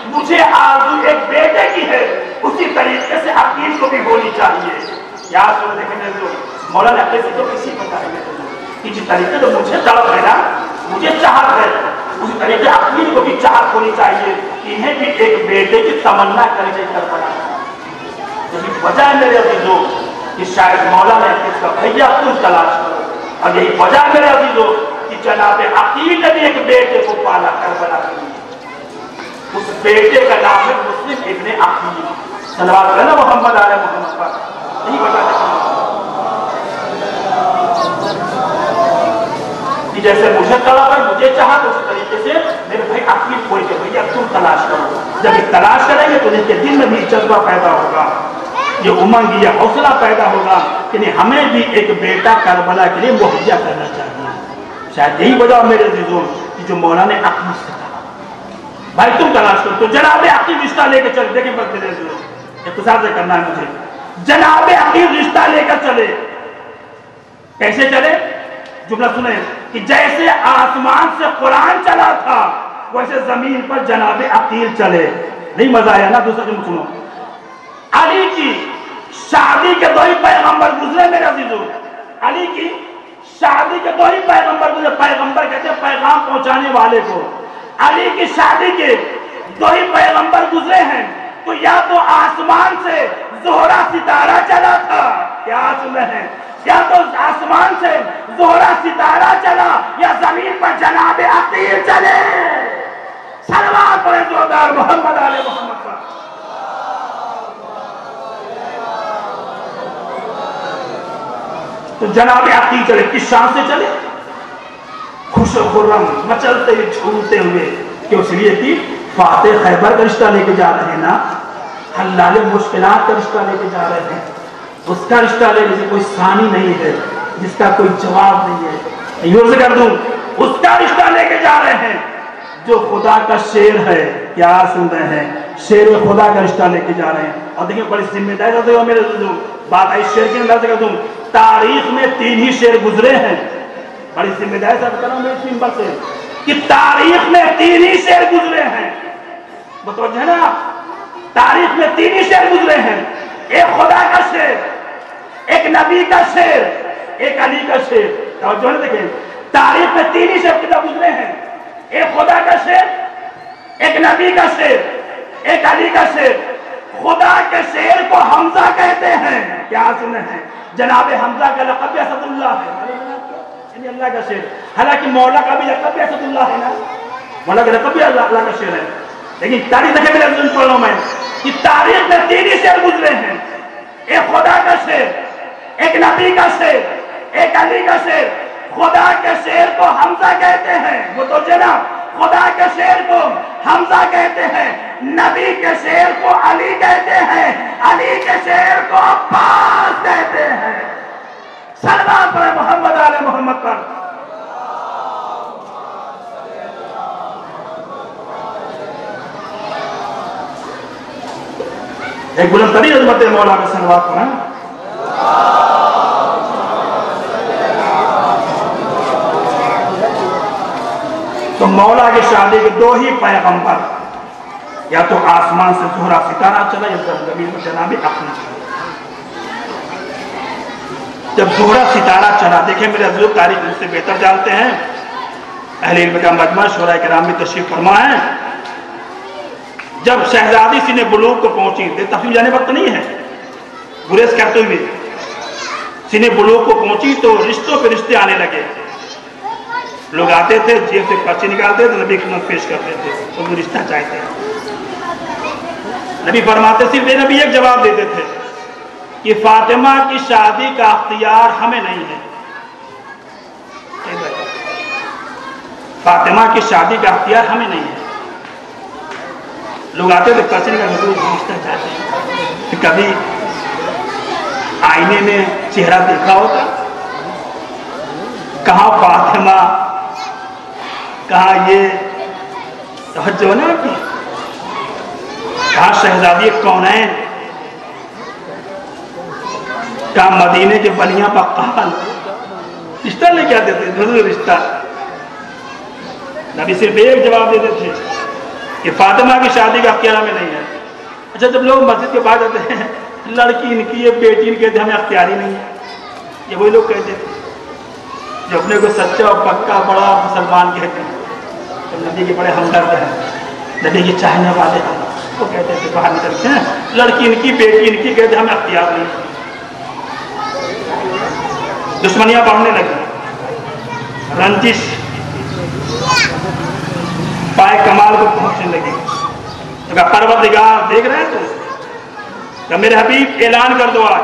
مجھے آرزو ایک بیٹے کی ہے اسی طریقے سے عقیل کو بھی ہونی چاہیے کیا سن دیکھیں میرے جو مولا نے اپنے سے تو کسی پتا ہے کہ جس طریقے سے مجھے طرف ہے نا مجھے چاہت ہے اسی طریقے عقیل کو بھی چاہت ہونی چاہیے انہیں بھی ایک بیٹے کی تمنا کرنے کر پڑا یہی وجہ ہے میرے عزیزوں کہ شاید مولا نے اس کا بھیا تم تلاش کرو اور یہی وجہ میرے عزیزوں کہ جناب عقیل نے بھی ایک بیٹے کو پالا کربلا کے لیے اس بیٹے کا نام ہے مسلم ابن عقیل صلوات اللہ محمد علیہ محمد پر نہیں بتا کہ جیسے مجھے طلب ہے مجھے چاہا تو اس طریقے سے میرے بھائی عقیل کوئی کہ بھئی اب تم تلاش کرو؟ جب یہ تلاش کریں گے تو ان کے دل میں بھی جذبہ پیدا ہوگا، یہ امنگ یہ حوصلہ پیدا ہوگا کہ نہیں ہمیں بھی ایک بیٹا کربلا کے لیے مہیا کرنا چاہیے۔ شاید یہی وجہ میرے عزیزوں کہ جو مولا نے عقل سے کہا بھائی تم تلاش کرو، تو جناب عقیل رشتہ لے کے چل دیکھیں بس میرے عزیزوں اختصار سے کرنا ہے مجھے۔ جناب عقیل رشتہ لے کر چلے۔ کیسے چلے؟ جملہ سنیں کہ جیسے آسمان سے قرآن چلا تھا، ویسے زمین پر جناب عقیل چلے۔ نہیں مزہ آیا نا دوسرا جملہ سنو۔ علی کی شادی کے دو ہی پیغمبر گزرے میرے عزیزو علی کی شادی کے دو ہی پیغمبر گزرے۔ پیغمبر کہتے ہیں پیغام پہنچانے والے کو۔ علی کی شادی کے دو ہی پیغمبر گزرے ہیں۔ تو یا تو آسمان سے زہرا ستارہ چلا تھا، کیا سن رہے ہیں؟ یا تو آسمان سے زہرا ستارہ چلا یا زمین پر جناب عقیل چلے۔ سلوات پر زودار محمد علیہ محمد پر۔ تو جناب عقیل چلے، کس شان سے چلے؟ خوش و خرم، مچلتے ہوئے جھومتے ہوئے کہ اس لیے کہ فاتح خیبر کا رشتہ لے کے جا رہے ہیں نا، حلال مشکلات کا رشتہ لے کے جا رہے ہیں۔ اس کا رشتہ لینے سے کوئی ثانی نہیں ہے، جس کا کوئی جواب نہیں ہے۔ یوں سے کر دوں، اس کا رشتہ لے کے جا رہے ہیں۔ جو خدا کا شیر ہے، کیا سن رہے ہیں؟ شیر و خدا کا رشتہ لے کے جا رہے ہیں۔ اور دیکھیں، بڑی ذمہ داری رہتے میرے دوستوں، بات آئی شیر کے اندر سے کر دوں، تاریخ میں تین ہی شیر گزرے ہیں۔ بڑی ذمہ داری سے کر رہا ہوں اس ممبر سے، کہ تاریخ میں تین ہی شیر گزرے ہیں۔ متوجہ ہے نا تاریخ میں تین ہی شیر گزرے ہیں۔ ایک خدا کا شیر ایک نبی کا شیر ایک علی کا شیر توجہ نہیں دیکھیں۔ تاریخ میں تین ہی شیر کتاب گزرے ہیں۔ ایک خدا کا شیر ایک نبی کا شیر ایک علی کا شیر خدا کے شیر کو حمزہ کہتے ہیں۔ کیا سنے ہیں؟ جناب حمزہ کا لقب اسد اللہ ہے۔ یعنی اللہ کا شیر حالانکہ مولا کا بھی لقب اسد اللہ ہے نا۔ مولا کا لقب بھی اللہ کا شیر ہے۔ لیکن تاریخ دیکھیں میرے پڑھ رہا ہوں میں، کہ تاریخ میں تین ہی شیر گزرے ہیں۔ ایک خدا کا شیر ایک نبی کا شیر، ایک علی کا شیر۔ خدا کے شیر کو حمزہ کہتے ہیں۔ وہ تو جناب خدا کے شیر کو حمزہ کہتے ہیں۔ نبی کے شیر کو علی کہتے ہیں۔ علی کے شیر کو عباس کہتے ہیں۔ سلمان پر محمد علیہ محمد پر۔ ایک بلند ترین عظمت مولا میں سلوات پر ہاں؟ تو مولا کی شادی کے دو ہی پیغمبر، یا تو آسمان سے زہرا ستارہ چلا، یا زمین میں جناب اپنا چلا۔ جب زہرا ستارہ چلا، دیکھیں میرے حضور، تاریخ مجھ سے بہتر جانتے ہیں۔ اہل علم کا مجمع شورہ کرام میں تشریف فرما ہے جب شہزادی سینے بلوک کو پہنچی دے تفصیل جانے وقت نہیں ہے۔ گریز کرتے ہوئے سینے بلوک کو پہنچی تو رشتوں پہ رشتے آنے لگے۔ لوگ آتے تھے، جیب سے پرچی نکالتے تو نبی خدمت پیش کرتے تھے۔ تو وہ رشتہ چاہتے ہیں نبی فرماتے صرف یہ نبی ایک جواب دیتے تھے کہ فاطمہ کی شادی کا اختیار ہمیں نہیں ہے۔ فاطمہ کی شادی کا اختیار ہمیں نہیں ہے۔ لوگ آتے تھے، پرچی نکالتے تو رشتہ چاہتے ہیں کبھی آئینے میں چہرہ دیکھا ہوتا؟ کہاں فاطمہ؟ کہاں یہ توجہ نا کی؟ کہاں شہزادی کونین کہاں مدینے کے بلیاں پکال رشتہ لے کے آتے تھے، ضرور رشتہ۔ نبی صرف ایک جواب دیتے تھے کہ فاطمہ کی شادی کا اختیار میں نہیں ہے۔ اچھا جب لوگ مسجد کے بعد آتے ہیں لڑکی ان کی یہ بیٹی ان کہتے ہمیں اختیار ہی نہیں ہے۔ یہ وہی لوگ کہتے تھے جو اپنے کو سچا اور پکا بڑا مسلمان کہتے ہیں۔ تو نبی کے بڑے ہمدرد ہیں، نبی کے چاہنے والے ہیں، وہ کہتے تھے باہر نکل کے لڑکی ان کی بیٹی ان کی کہتے ہمیں اختیار نہیں دشمنیاں بڑھنے لگی۔ رنجش، پائے کمال کو پہنچنے لگی۔ پروردگار، دیکھ رہے ہیں تو؟ کہ میرے حبیب اعلان کر دو آج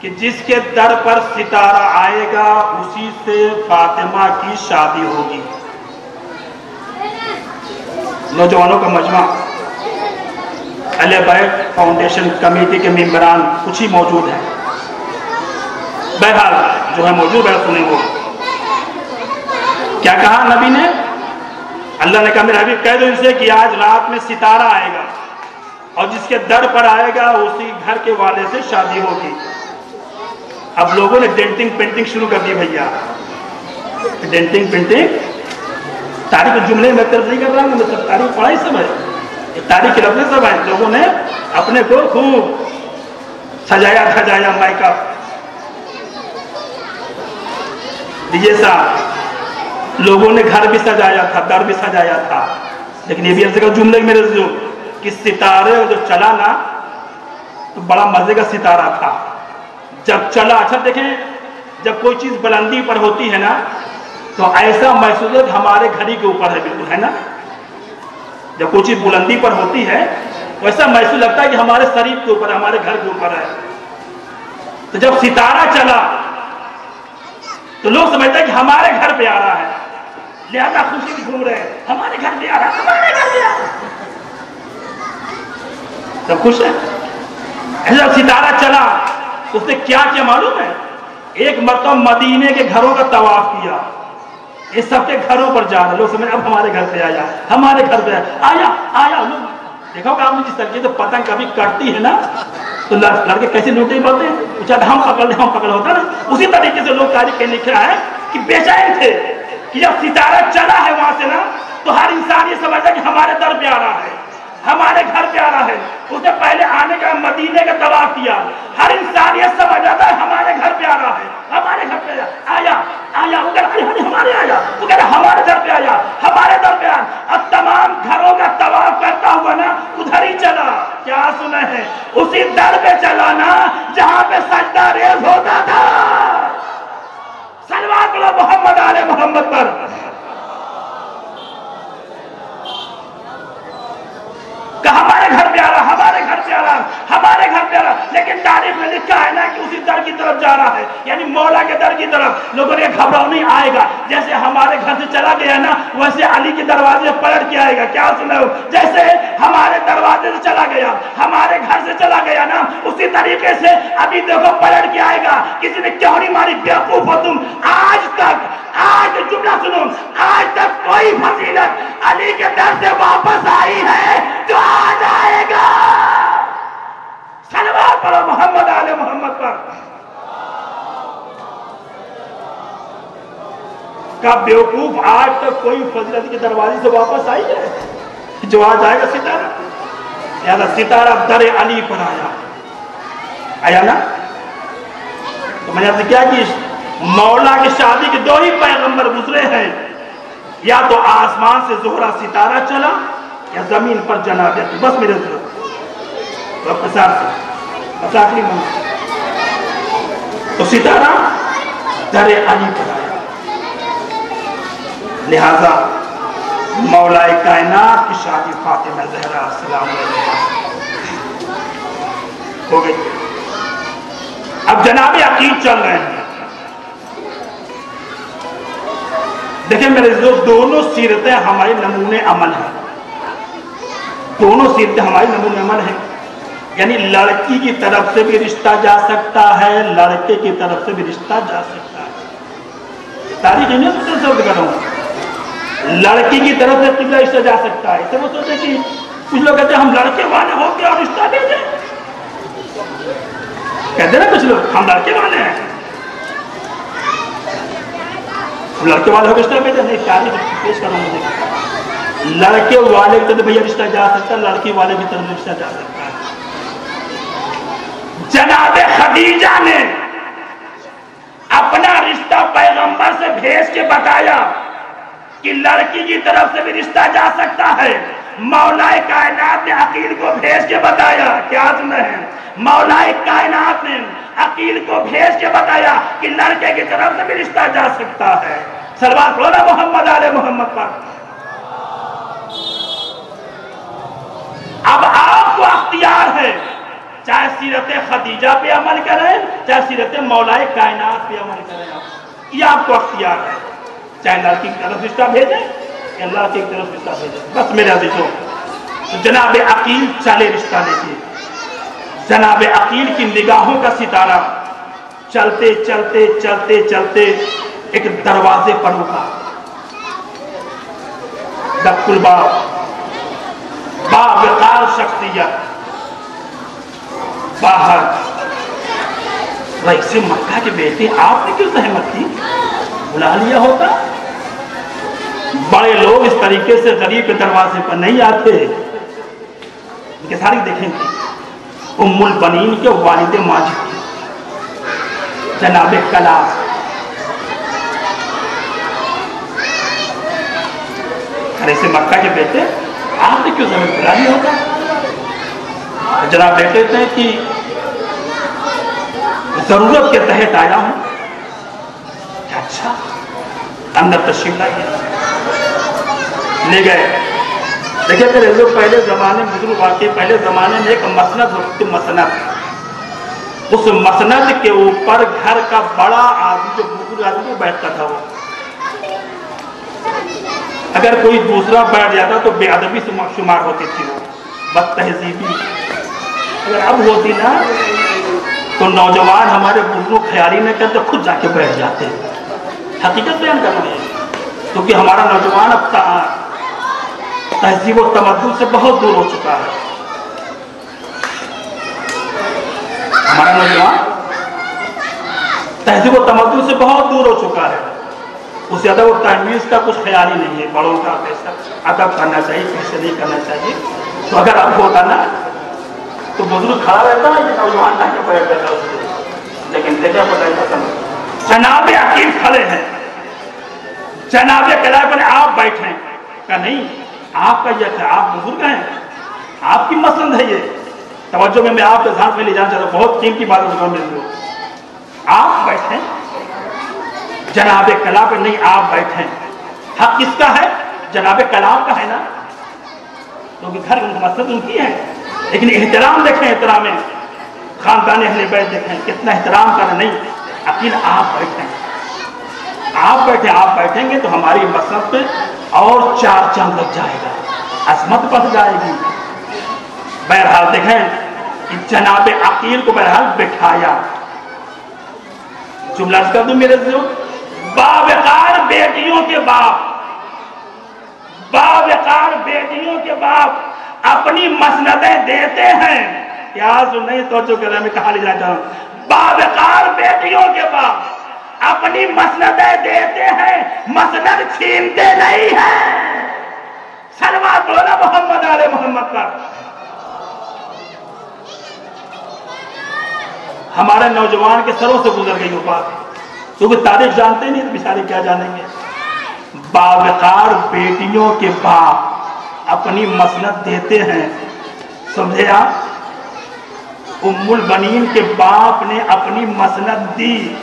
کہ جس کے در پر ستارہ آئے گا، اسی سے فاطمہ کی شادی ہوگی۔ نوجوانوں کا مجمع۔ علیہ بیت فاؤنڈیشن کمیٹی کے ممبران کچھ ہی موجود ہیں۔ بہرحال جو ہے موجود ہے، سنیں وہ۔ کیا کہا نبی نے؟ اللہ نے کہا میرے حبیب، کہہ دو ان سے کہ آج رات میں ستارہ آئے گا۔ اور جس کے در پر آئے گا، اسی گھر کے والے سے شادی ہوگی۔ اب لوگوں نے ڈینٹنگ پینٹنگ شروع کر دی بھیا۔ ڈینٹنگ پینٹنگ تاریخ جملے میں طرف نہیں کر رہا ہوں سب تاریخ پڑھا ہی سب ہے تاریخ کے لفظ سب ہے لوگوں نے اپنے کو خوب سجایا سجایا مائک اپ صاحب لوگوں نے گھر بھی سجایا تھا، در بھی سجایا تھا۔ لیکن یہ بھی ایسے جملے میرے جو کہ ستارے جو چلا نا، تو بڑا مزے کا ستارہ تھا۔ جب چلا اچھا دیکھیں، جب کوئی چیز بلندی پر ہوتی ہے نا، تو ایسا محسوس ہے ہمارے گھر ہی کے اوپر ہے، بالکل، ہے نا؟ جب کوئی چیز بلندی پر ہوتی ہے تو ایسا محسوس لگتا ہے کہ ہمارے شریف کے اوپر، ہمارے گھر کے اوپر ہے۔ تو جب ستارہ چلا، تو لوگ سمجھتے ہیں کہ ہمارے گھر پہ آ رہا ہے۔ لہذا خوشی گھوم رہے ہیں۔ ہمارے گھر پہ آ رہا ہے، ہمارے گھر پہ آ رہا ہے۔ سب خوش ہے جب ستارہ چلا۔ اس نے کیا کیا معلوم ہے؟ ایک مرتبہ مدینے کے گھروں کا طواف کیا۔ یہ سب کے گھروں پر جا رہے لوگ سمجھ اب ہمارے گھر پہ آیا۔ ہمارے گھر پہ آیا۔ آیا آیا۔ لوگ، دیکھو کہ آپ نے جس طریقے سے پتنگ کبھی کٹتی ہے نا، تو لڑکے کیسے نوٹے بولتے ہیں چاہے ہم پکڑ لیں، ہم پکڑ ہوتا نا۔ اسی طریقے سے لوگ تاریخ کے لکھ رہا ہے کہ بے چین تھے کہ جب ستارہ چلا ہے وہاں سے نا، تو ہر انسان یہ سمجھتا کہ ہمارے در پہ آ رہا ہے۔ ہمارے گھر پہ آ رہا ہے۔ اس نے پہلے آنے کا، مدینے کا تباہ کیا ہر انسان یہ سمجھ جاتا ہے، ہمارے گھر پہ آ رہا ہے۔ ہمارے گھر پہ آیا آیا، وہ کہہ ہمارے آیا۔ وہ کہہ رہا ہمارے گھر پہ آیا، ہمارے گھر پہ آیا۔ اب تمام گھروں کا تباہ کرتا ہوا نا، ادھر ہی چلا۔ کیا سنا ہے؟ اسی در پہ چلا نا، جہاں پہ سجدہ ریز ہوتا تھا۔ سلوات محمد آل محمد پر۔ کہ ہمارے گھر پہ آ رہا ہمارے گھر پہ آ رہا ہمارے گھر پہ آ رہا لیکن تاریخ میں لکھا ہے نا کہ اسی در کی طرف جا رہا ہے۔ یعنی مولا کے در کی طرف۔ لوگوں نے گھبراؤ نہیں، آئے گا۔ جیسے ہمارے گھر سے چلا گیا نا، ویسے علی کے دروازے پلٹ کے آئے گا۔ کیا سنا ہو جیسے ہمارے دروازے سے چلا گیا، ہمارے گھر سے چلا گیا نا، اسی طریقے سے ابھی دیکھو پلٹ کے آئے گا۔ کسی نے کیوں نہیں ماری؟ بیوقوف ہو تم۔ آج تک، آج جملہ سنو۔ آج تک کوئی فضیلت علی کے در سے واپس آئی ہے جو آ جائے گا۔ سلوات پڑھو محمد آل محمد پر۔ کا بیوقوف آج تک کوئی فضلت کے دروازے سے واپس آئی ہے۔ جو آ جائے گا ستارہ۔ یعنی ستارہ در علی پر آیا۔ آیا نا؟ تو میں نے کیا کہ مولا کی شادی کے دو ہی پیغمبر گزرے ہیں۔ یا تو آسمان سے زہرا ستارہ چلا یا زمین پر جناب بس میرے ضرورت وقت ساتھ سے بس آخری من تو ستارہ در علی پر آیا۔ لہذا مولا کائنات کی شادی فاطمہ زہرا، السلام علیہ ہو گئی۔ اب جناب عقید چل رہے ہیں۔ دیکھیں میرے جو دونوں سیرتیں ہمارے نمونے عمل ہیں۔ دونوں سیرتیں ہماری نمونے عمل ہیں۔ یعنی لڑکی کی طرف سے بھی رشتہ جا سکتا ہے، لڑکے کی طرف سے بھی رشتہ جا سکتا ہے۔ تاریخ نہیں سوچ کر رہا ہوں۔ لڑکی کی طرف سے قبلہ رشتہ جا سکتا ہے۔ اسے وہ سوچے کہ کچھ لوگ کہتے ہیں ہم لڑکے والے ہو کے اور رشتہ دے دیں۔ کہتے ہیں نا کچھ لوگ، ہم لڑکے والے ہیں۔ ہم لڑکے والے ہو کے رشتہ بھیجے نہیں تاریخ پیش کرنا مجھے۔ لڑکے والے کی طرف بھیا رشتہ جا سکتا ہے، لڑکی والے کی طرف رشتہ جا سکتا ہے۔ جناب خدیجہ نے اپنا رشتہ پیغمبر سے بھیج کے بتایا۔ کہ لڑکی کی طرف سے بھی رشتہ جا سکتا ہے۔ مولا کائنات نے عقیل کو بھیج کے بتایا، کیا سنا ہے مولا کائنات نے عقیل کو بھیج کے بتایا کہ لڑکے کی طرف سے بھی رشتہ جا سکتا ہے۔ سلوات بولا محمد علیہ محمد پر۔ اب آپ کو اختیار ہے، چاہے سیرت خدیجہ پہ عمل کریں، چاہے سیرت مولا کائنات پہ عمل کریں یہ آپ کو اختیار ہے۔ چاہے لڑکی کی طرف رشتہ بھیجیں یا لڑکی کی طرف رشتہ بھیجیں۔ بس میرے عزیزوں جناب عقیل چلے رشتہ لے کے جناب عقیل کی نگاہوں کا ستارہ چلتے چلتے چلتے چلتے ایک دروازے پر رکا دک الباب باوقار شخصیت باہر۔ ویسے مکہ کے بیٹے، آپ نے کیوں زحمت کی بلا لیا ہوتا؟ بڑے لوگ اس طریقے سے غریب کے دروازے پر نہیں آتے ان کے ساری دیکھیں گے۔ ام البنین کے والد ماجد۔ کے جناب کلاس ایسے مکہ کے بیٹے، آپ نے کیوں زمین بلا لیا ہوتا؟ جناب بیٹے تھے کہ ضرورت کے تحت آیا ہوں۔ اچھا اندر تشریف لائیے۔ لے گئے۔ دیکھیں پھر لوگ پہلے زمانے میں بزرگ واقعی پہلے زمانے میں ایک مسند ہوتی مسند۔ اس مسند کے اوپر گھر کا بڑا آدمی، جو بزرگ آدمی بیٹھتا تھا وہ۔ اگر کوئی دوسرا بیٹھ جاتا تو بے ادبی سے شمار ہوتی تھی وہ۔ بد تہذیبی اگر اب ہوتی نا، تو نوجوان ہمارے بزرگ خیالی میں کرتے خود جا کے بیٹھ جاتے حقیقت بیان کر رہے ہیں۔ کیونکہ ہمارا نوجوان اب تہذیب و تمدن سے بہت دور ہو چکا ہے۔ ہمارا نوجوان، تہذیب و تمدن سے بہت دور ہو چکا ہے۔ اس ادب و تحمیز کا کچھ خیال ہی نہیں ہے۔ بڑوں کا پیسہ ادب کرنا چاہیے کیسے نہیں کرنا چاہیے۔ تو اگر اب ہوتا نا، تو بزرگ کھڑا رہتا ہے، یہ نوجوان نہ کہ بیٹھ جاتا اس لیکن دیکھا پتہ نہیں پسند۔ جناب عقیم کھڑے ہیں۔ جناب کلائے بنے آپ بیٹھیں کہ نہیں آپ کا یہ آپ بزرگ ہیں، آپ کی مسند ہے یہ۔ توجہ میں میں آپ کے ذہن میں لے جانا چاہتا ہوں بہت قیمتی بات ہے میں آپ بیٹھیں جناب کلاب نہیں، آپ بیٹھیں حق کس کا ہے؟ جناب کلاب کا ہے نا۔ کیونکہ گھر مسجد ان کی ہے۔ لیکن احترام دیکھیں، احترام خاندان اہل بیٹھ دیکھیں، کتنا احترام کرنا، نہیں عقیل آپ بیٹھیں آپ بیٹھیں آپ بیٹھیں گے تو ہماری مسجد پہ اور چار چند لگ جائے گا۔ عظمت بڑھ جائے گی۔ بہرحال دیکھیں جناب عقیل کو بہرحال بٹھایا۔ جملہ کر دوں میرے سے باوقار بیٹیوں کے باپ۔ باوقار بیٹیوں کے باپ اپنی مسندیں دیتے ہیں۔ کیا سن نہیں سوچو کہ میں کہا لے جانا چاہوں باوقار بیٹیوں کے باپ۔ اپنی مسندیں دیتے ہیں، مسند چھینتے نہیں ہیں۔ سلوا بولا محمد علیہ محمد پر ہمارے نوجوان کے سروں سے گزر گئی وہ بات۔ کیونکہ تاریخ جانتے نہیں، تو کیا جانیں گے؟ باوقار بیٹیوں کے باپ اپنی مسنت دیتے ہیں۔ سمجھے آپ؟ ام البنین کے باپ نے اپنی مسنت دی۔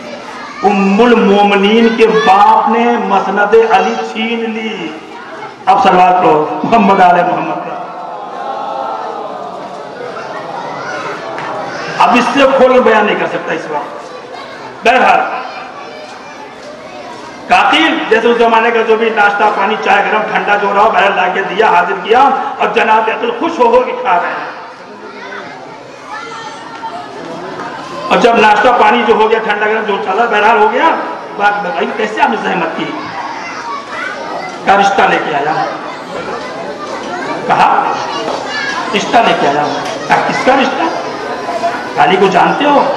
ام المومنین کے باپ نے مسند علی چھین لی۔ اب سلوات کرو محمد علیہ محمد۔ اب اس سے کھول بیان نہیں کر سکتا اس وقت۔ بہرحال کاقیل جیسے اس زمانے کا جو بھی ناشتہ، پانی، چائے گرم، ٹھنڈا جو رہا بہر لا کے دیا، حاضر کیا، اور جناب عقل خوش ہو ہو کے کھا رہے ہیں۔ اور جب ناشتہ پانی جو ہو گیا، ٹھنڈا گرم جو چلا، بہرحال ہو گیا، بات بتائی، کیسے آپ نے زحمت کی؟ کا رشتہ لے کے آیا؟ کہا، رشتہ لے کے آیا۔ کہا، کس کا رشتہ؟ علی کو جانتے ہو؟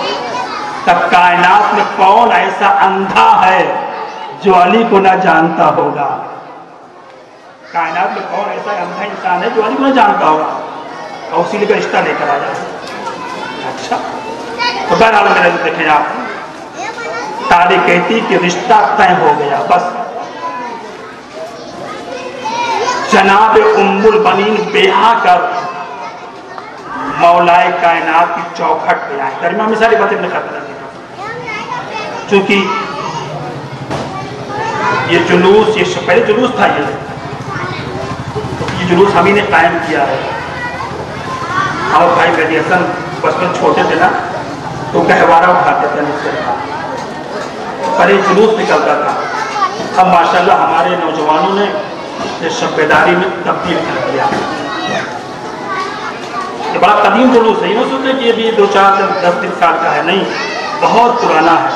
تب کائنات میں کون ایسا اندھا ہے جو علی کو نہ جانتا ہوگا؟ کائنات میں کون ایسا اندھا انسان ہے جو علی کو نہ جانتا ہوگا؟ اور اسی لیے رشتہ لے کر آیا۔ اچھا۔ تو بہرحال میں میرے دیکھیں آپ تاریخ کہتی کہ رشتہ طے ہو گیا، بس۔ جناب ام البنین بیہا کر مولائے کائنات کی چوکھٹ پہ آئے۔ ترمہ میں ساری باتیں لکھا کر چونکہ یہ جلوس، یہ پہلے جلوس تھا یہ۔ یہ جلوس ہم ہی نے قائم کیا ہے۔ اور بھائی میری حسن بچپن چھوٹے تھے نا۔ تو گہوارہ اٹھاتے تھے مجھ سے۔ پہلے جلوس نکلتا تھا۔ اب ماشاءاللہ ہمارے نوجوانوں نے اس شب بیداری میں تبدیل کر دیا۔ یہ بڑا قدیم جلوس ہے۔ یہ نہ سوچے کہ یہ بھی دو چار دس دن سال کا ہے۔ نہیں، بہت پرانا ہے۔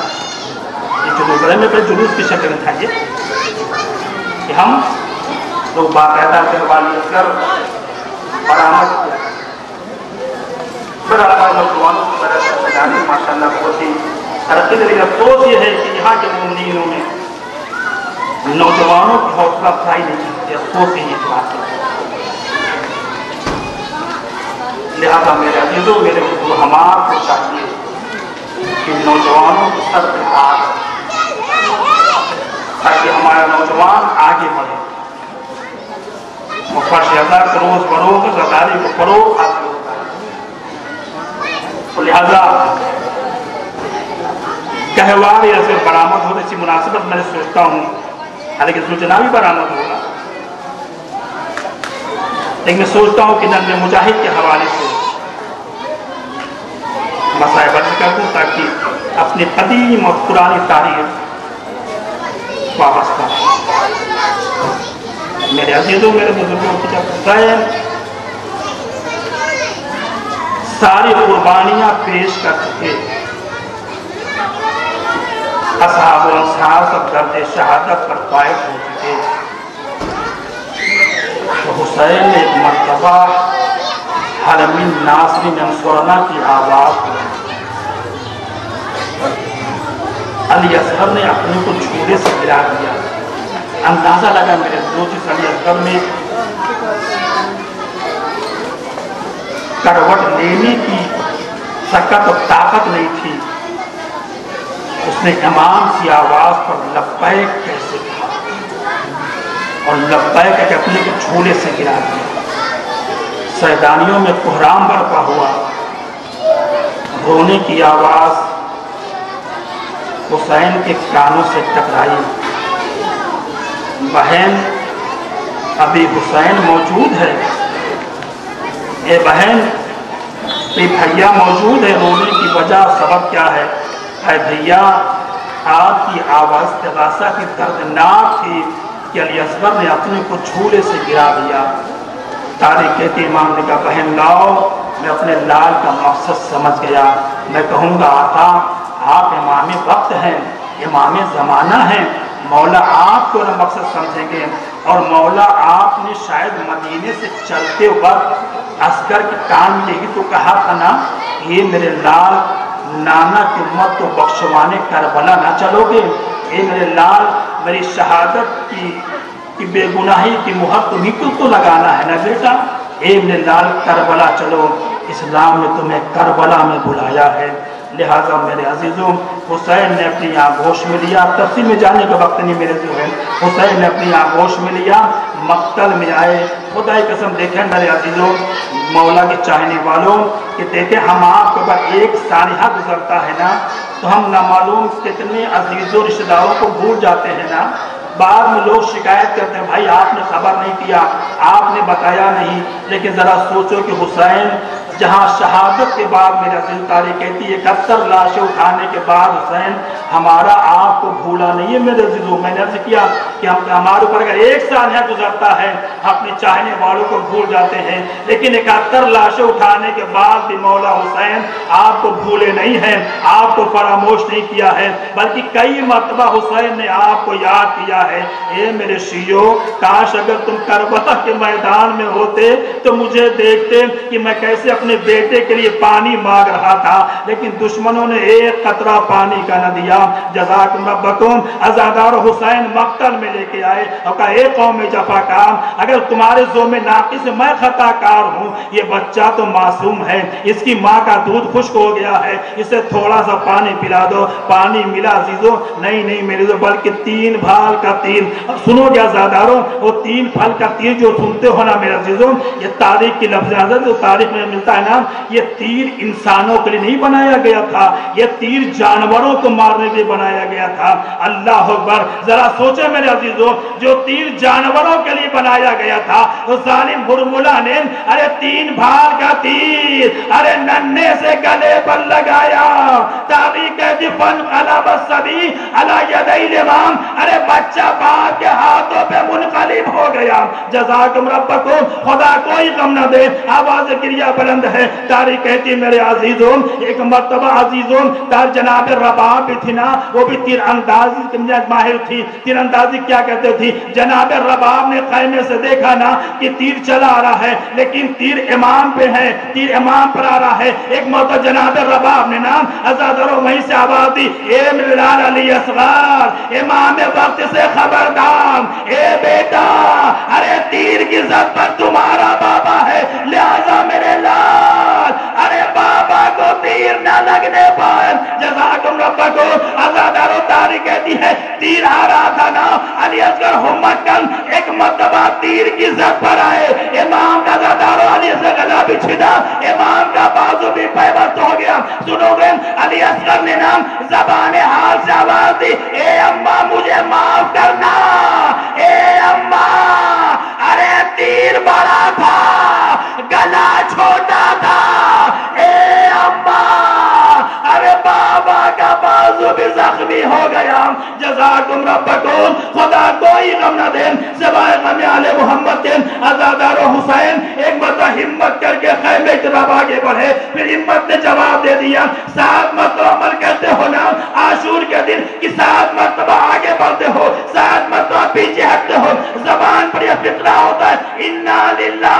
یہ جلوس ہے میں پہلے جلوس کی شکل تھا یہ۔ کہ ہم لوگ باقاعدہ کے حوالے کر برآمد کیا پھر اللہ نوجوانوں کی طرح سے ماشاء اللہ بہت ہی ترقی دے افسوس یہ ہے کہ یہاں کے مومنینوں نے نوجوانوں کی حوصلہ افزائی نہیں کی افسوس ہی یہ بات ہے لہذا میرے عزیزوں میرے بزرگ ہمار کو چاہیے کہ نوجوانوں کو سر پہ ہاتھ تاکہ ہمارا نوجوان آگے بڑھے وہ فرش ہزار کروز بروغ غزالی کو فروغ حاصل لہذا کہوار یا پھر برآمد ہونے کی مناسبت میں سوچتا ہوں، حالانکہ سوچنا بھی برآمد ہوگا۔ لیکن میں سوچتا ہوں کہ نند مجاہد کے حوالے سے مسائل بدل کر دوں تاکہ اپنی قدیم اور پرانی تاریخ وابستہ میرے عزیزوں، میرے بزرگوں کی جب حسین ساری قربانیاں پیش کر چکے۔ اصحاب و انصار سب درد شہادت پر قائد ہو چکے۔ تو حسین نے ایک مرتبہ حلمین ناصرین انصرنا کی آواز علی اصغر نے اپنے کو جھولے سے گرا دیا۔ اندازہ لگا میرے دو جس علی اصغر میں کروٹ لینے کی سکت و طاقت نہیں تھی اس نے امام کی آواز پر لبیک کیسے کہا اور لبیک کہ اپنے کو جھولے سے گرا دیا سیدانیوں میں کحرام برپا ہوا رونے کی آواز حسین کے کانوں سے ٹکرائی بہن ابھی حسین موجود ہے اے بہن، اے بھیا موجود ہے رونے کی وجہ، سبب کیا ہے؟ اے بھیا، آپ کی آواز تغاثہ کی دردناک تھی کہ علی اصغر نے اپنے کو جھولے سے گرا دیا۔ تاریخ کہتی امام نے کہا، بہن لاؤ، میں اپنے لال کا مقصد سمجھ گیا۔ میں کہوں گا، آقا، آپ امام وقت ہیں، امام زمانہ ہیں۔ مولا آپ کو نہ مقصد سمجھیں گے۔ اور مولا آپ نے شاید مدینے سے چلتے وقت اسکر کی کان لے گی تو کہا تھا نا یہ میرے لال، نانا کی امت کو بخشوانے کربلا نہ چلو گے. اے میرے لال، میری شہادت کی کی بے گناہی کی مہر تمہیں کو تو لگانا ہے نا بیٹا. اے میرے لال، کربلا چلو، اسلام نے تمہیں کربلا میں بلایا ہے. لہٰذا میرے عزیزوں حسین نے اپنی آگوش میں لیا۔ تفصیل میں جانے کا وقت نہیں میرے جو ہے حسین نے اپنی آگوش میں لیا۔ مقتل میں آئے۔ خدا قسم دیکھیں میرے عزیزوں مولا کے چاہنے والوں کہ دیکھیں ہم آپ کے اوپر ایک سانحہ گزرتا ہے نا، تو ہم نامعلوم کتنے عزیزوں رشتہ داروں کو بھول جاتے ہیں نا۔ بعد میں لوگ شکایت کرتے ہیں، بھائی آپ نے خبر نہیں کیا آپ نے بتایا نہیں۔ لیکن ذرا سوچو کہ حسین جہاں شہادت کے بعد میرے عزیز تاریخ کہتی ہے اکہتر لاشیں اٹھانے کے بعد حسین، ہمارا آپ کو بھولا نہیں ہے میرے عزیزوں، میں نے عرض کیا کہ ہم ہمارے اوپر اگر ایک سال گزرتا ہے اپنے چاہنے والوں کو بھول جاتے ہیں۔ لیکن اکہتر لاشیں اٹھانے کے بعد بھی مولا حسین آپ کو بھولے نہیں ہیں، آپ کو فراموش نہیں کیا ہے۔ بلکہ کئی مرتبہ حسین نے آپ کو یاد کیا ہے۔ اے میرے شیعوں، کاش اگر تم کربلا کے میدان میں ہوتے تو مجھے دیکھتے کہ میں کیسے اپنے اپنے بیٹے کے لیے پانی مانگ رہا تھا، لیکن دشمنوں نے ایک قطرہ پانی کا نہ دیا۔ جزاکم ربکم ازادار حسین مقتل میں لے کے آئے اور کہا، اے قوم جفا کام اگر تمہارے زو میں ناقص میں خطا کار ہوں، یہ بچہ تو معصوم ہے، اس کی ماں کا دودھ خشک ہو گیا ہے، اسے تھوڑا سا پانی پلا دو۔ پانی ملا عزیزو نہیں نہیں میرے دو بلکہ تین بھال کا تیر۔ سنو گیا زاداروں وہ تین پھل کا تیر جو سنتے ہو نا میرے عزیزوں، یہ تاریخ کی لفظ حضرت جو تاریخ میں ملتا ہے نا یہ تیر انسانوں کے لیے نہیں بنایا گیا تھا، یہ تیر جانوروں کو مارنے کے لیے بنایا گیا تھا۔ اللہ اکبر، ذرا سوچے میرے عزیزوں جو تیر جانوروں کے لیے بنایا گیا تھا، وہ ظالم برملا نے، ارے تین بھال کا تیر، ارے ننے سے گلے پر لگایا۔ تاریخ فن قلب السبی علی یدی الامام ارے بچہ باپ کے ہاتھوں پہ منقلب ہو گیا۔ جزاکم ربکم، خدا کوئی غم نہ دے، آواز کریا بلند ہے۔ تاری کہتی میرے عزیزوں، ایک مرتبہ عزیزوں تار جناب رباب تھی نا، وہ بھی تیر اندازی ماہر تھی۔ تیر اندازی کیا کہتے تھی جناب رباب نے قائمے سے دیکھا نا کہ تیر چلا آ رہا ہے، لیکن تیر امام پہ ہے، تیر امام پر آ رہا ہے۔ ایک مرتبہ جناب رباب نے نام ازادروں وہیں سے آواز دی، اے ملال علی اصغار امام وقت سے خبردار، اے بیٹا جزاکم ربکو ازادار و تاری کہتی ہے، تیر آ رہا تھا نا، علی اصغر ہمت کن، ایک مرتبہ تیر کی زد پر آئے۔ امام کا ازادار علی اصغر گلا بھی چھدا۔ امام کا بازو بھی پیبست ہو گیا۔ سنو گے علی اصغر نے نام زبان حال سے آواز دی۔ اے اممہ مجھے معاف کرنا۔ اے اممہ ارے تیر بڑا تھا، گلا چھوٹا تھا۔ بابا کا بازو بھی زخمی ہو گیا۔ جزاکم ربکم، خدا کوئی غم نہ دیں سوائے غم آل محمد دین ازادار و حسین، ایک مرتبہ ہمت کر کے خیمے کی طرف آگے بڑھے، پھر ہمت نے جواب دے دیا سات مرتبہ عمل کرتے ہو نا عاشور کے دن کہ سات مرتبہ آگے بڑھتے ہو سات مرتبہ پیچھے ہٹتے ہو۔ زبان پر یہ فطرہ ہوتا ہے، انا للہ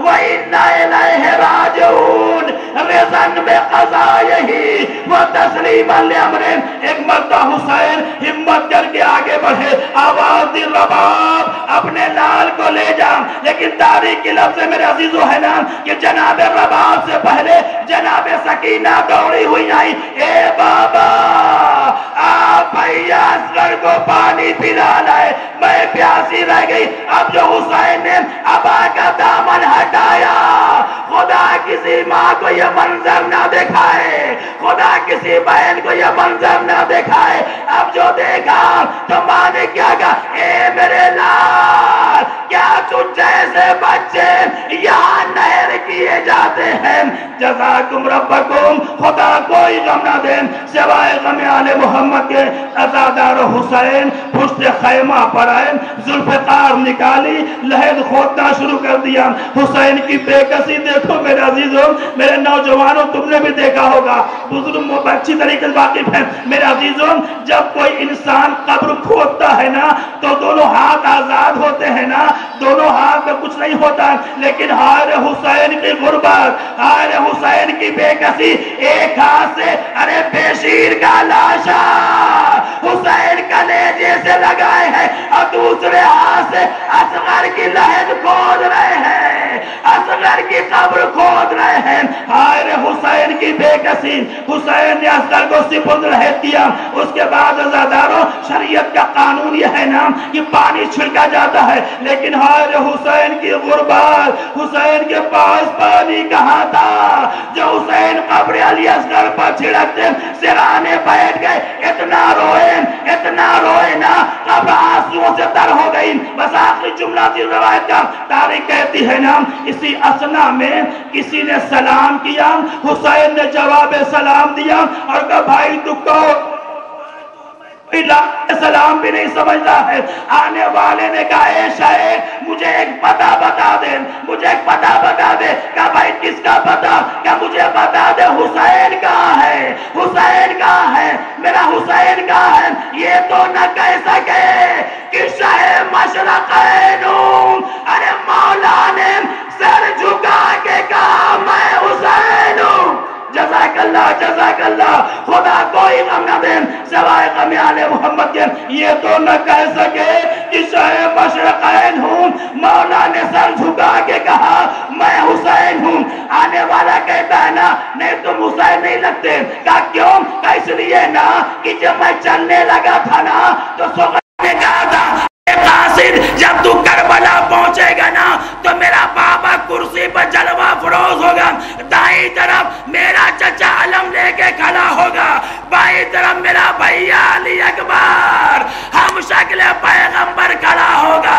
و انا الیہ راجعون رزن میں قضا یہی وہ تسلیم علیہ ایک مرتبہ حسین ہمت کر کے آگے بڑھے، آواز دی رباب، اپنے لال کو لے جا، لیکن تاریخ کی لفظ میرے عزیزو ہے نا کہ جناب رباب سے پہلے جناب سکینہ دوڑی ہوئی آئی اے بابا، آپ بھئی اصغر کو پانی پلا لائے، میں پیاسی رہ گئی۔ اب جو حسین نے ابا کا دامن ہٹایا، خدا کسی ماں کو یہ منظر نہ دکھائے۔ خدا کسی بہن کو یہ منظر نہ دکھائے۔ اب جو دیکھا تو ماں نے کیا کہا؟ اے میرے لال، کیا تم جیسے بچے یہاں نہر کیے جاتے ہیں؟ جزاکم ربکم، خدا کوئی غم نہ دیں سوائے غم آل محمد کے ازادار حسین، پشت خیمہ پر آئے، ذوالفقار نکالی، لہد کھودنا شروع کر دیا۔ حسین کی بے کسی دیکھو میرے عزیزوں، میرے نوجوانوں، تم نے بھی دیکھا ہوگا۔ بزرگ اچھی طریقے سے واقف ہیں۔ میرے عزیزوں، جب کوئی انسان قبر کھودتا ہے نا، تو دونوں ہاتھ آزاد ہوتے ہیں نا۔ دونوں ہاتھ میں کچھ نہیں ہوتا لیکن ہار حسین کی غربت ہار حسین کی بے کسی ایک ہاتھ سے، ارے بیشیر کا لاشا۔ حسین کا لیجے سے لگائے ہیں، اور دوسرے ہاتھ سے اصغر کی لہد کھود رہے ہیں۔ اصغر کی قبر کھود رہے ہیں۔ ہائر حسین کی بے کسی حسین نے اصغر کو سپرد رہ دیا اس کے بعد ازاداروں شریعت کا قانون یہ ہے نا کہ پانی چھڑکا جاتا ہے، لیکن ہائر حسین کی غربات حسین کے پاس پانی کہاں تھا؟ جو حسین قبر علی اصغر پر چھڑکتے سرانے بیٹھ گئے، اتنا روئے اتنا روئے نا، قبر آنسوں سے تر ہو گئی۔ بس آخری جملہ تھی روایت کا، تاریخ کہتی ہے نا اسی اسنا میں کسی نے سلام کیا، حسین نے جواب سلام دیا اور کہا بھائی تو کہو سلام بھی نہیں سمجھتا ہے، آنے والے نے کہا، اے شاید مجھے ایک پتہ بتا دے، مجھے ایک پتہ بتا دے۔ کہا، بھائی، کس کا پتہ؟ کہا، مجھے بتا دے، حسین کہاں ہے، حسین کہاں ہے، میرا حسین کہاں ہے۔ یہ تو نہ کہہ سکے کہ شاہ مشرقین ارے مولا نے سر جھکا کے کہا، میں حسین ہوں۔ جزاک اللہ جزاک اللہ خدا کوئی غم نہ دیں سوائے غم آل محمد کے۔ یہ تو نہ کہہ سکے کہ شاہ مشرقین ہوں۔ مولا نے سر جھکا کے کہا، میں حسین ہوں۔ آنے والا کہتا ہے نا نہیں تم حسین نہیں لگتے۔ کہا، کیوں؟ کہا، اس لیے نا کہ جب میں چلنے لگا تھا نا، تو سوگر نے کہا تھا قاصد جب تو کربلا پہنچے گا نا، تو میرا بابا کرسی پر جلوہ فروز ہوگا۔ دائیں طرف میرا چچا علم لے کے کھڑا ہوگا۔ بائیں طرف میرا بھائیا علی اکبر۔ ہم شکل پیغمبر کھڑا ہوگا۔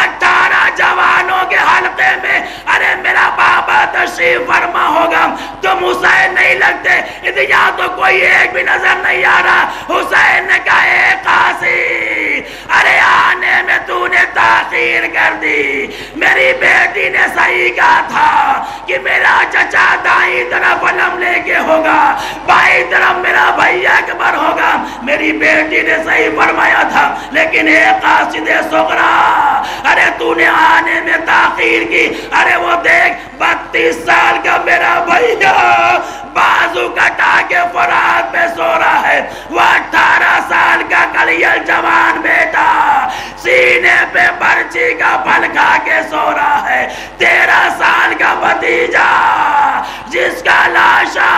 اٹھارہ جوانوں کے حلقے میں ارے میرا بابا تشریف فرما ہوگا۔ تم حسین نہیں لگتے یا تو کوئی ایک بھی نظر نہیں آ رہا۔ حسین نے کہا، اے قاصد ارے آنے میں میں تو نے تاخیر کر دی۔ میری بیٹی نے صحیح کہا تھا کہ میرا چچا دائیں طرف علم لے کے ہوگا، بائیں طرف میرا بھائی اکبر ہوگا۔ میری بیٹی نے صحیح فرمایا تھا، لیکن اے قاصد سغرا، ارے تو نے آنے میں تاخیر کی۔ ارے وہ دیکھ، بتیس سال کا میرا بھائیا بازو کٹا کے فراد پہ سو رہا ہے۔ وہ اٹھارہ سال کا کلیل جوان بیٹا سینے پہ برچی کا پھل کھا کے سو رہا ہے۔ تیرہ سال کا بھتیجا، جس کا لاشا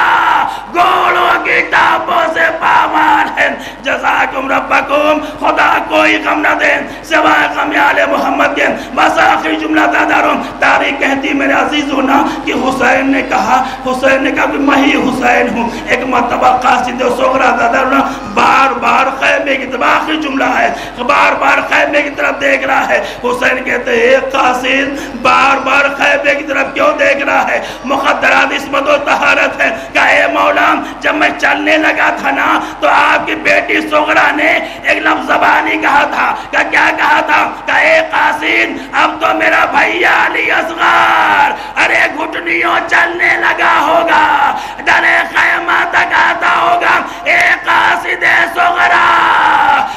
گوڑوں کی ٹاپوں سے پامان ہے جزاکم ربکم، خدا کوئی غم نہ دیں سوائے غمیال محمد کے بس آخری جملہ داداروں، تاریخ کہتی میرے عزیز ہونا کہ حسین نے کہا، حسین نے کہا کہ میں ہی حسین ہوں۔ ایک مرتبہ قاسد سغرہ داداروں بار بار خیمے کی طرف آخری جملہ ہے۔ بار بار خیمے کی طرف دیکھ رہا ہے۔ حسین کہتے ہیں قاسد بار بار خیمے کی طرف کیوں دیکھ رہا ہے؟ مقدرات اسمت و تحارت ہے۔ کہ اے مولا السلام جب میں چلنے لگا تھا نا، تو آپ کی بیٹی سغرہ نے ایک لفظ زبانی کہا تھا۔ کہ کیا کہا تھا؟ کہ اے قاسد اب تو میرا بھائیا علی اصغر۔ ارے، گھٹنیوں چلنے لگا ہوگا ڈرے خیمہ تک آتا ہوگا۔ اے قاسد سغرہ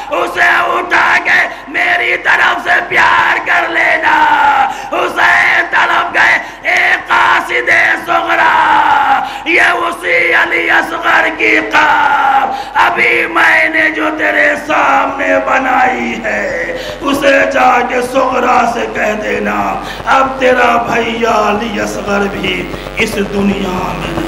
اسے اٹھا کے میری طرف سے پیار کر لینا۔ اسے طلب گئے اے قاسد سغرہ یہ اسی علی اصغر کی قاب، ابھی میں نے جو تیرے سامنے بنائی ہے، اسے جا کے سغرا سے کہہ دینا، اب تیرا بھیا علی اصغر بھی اس دنیا میں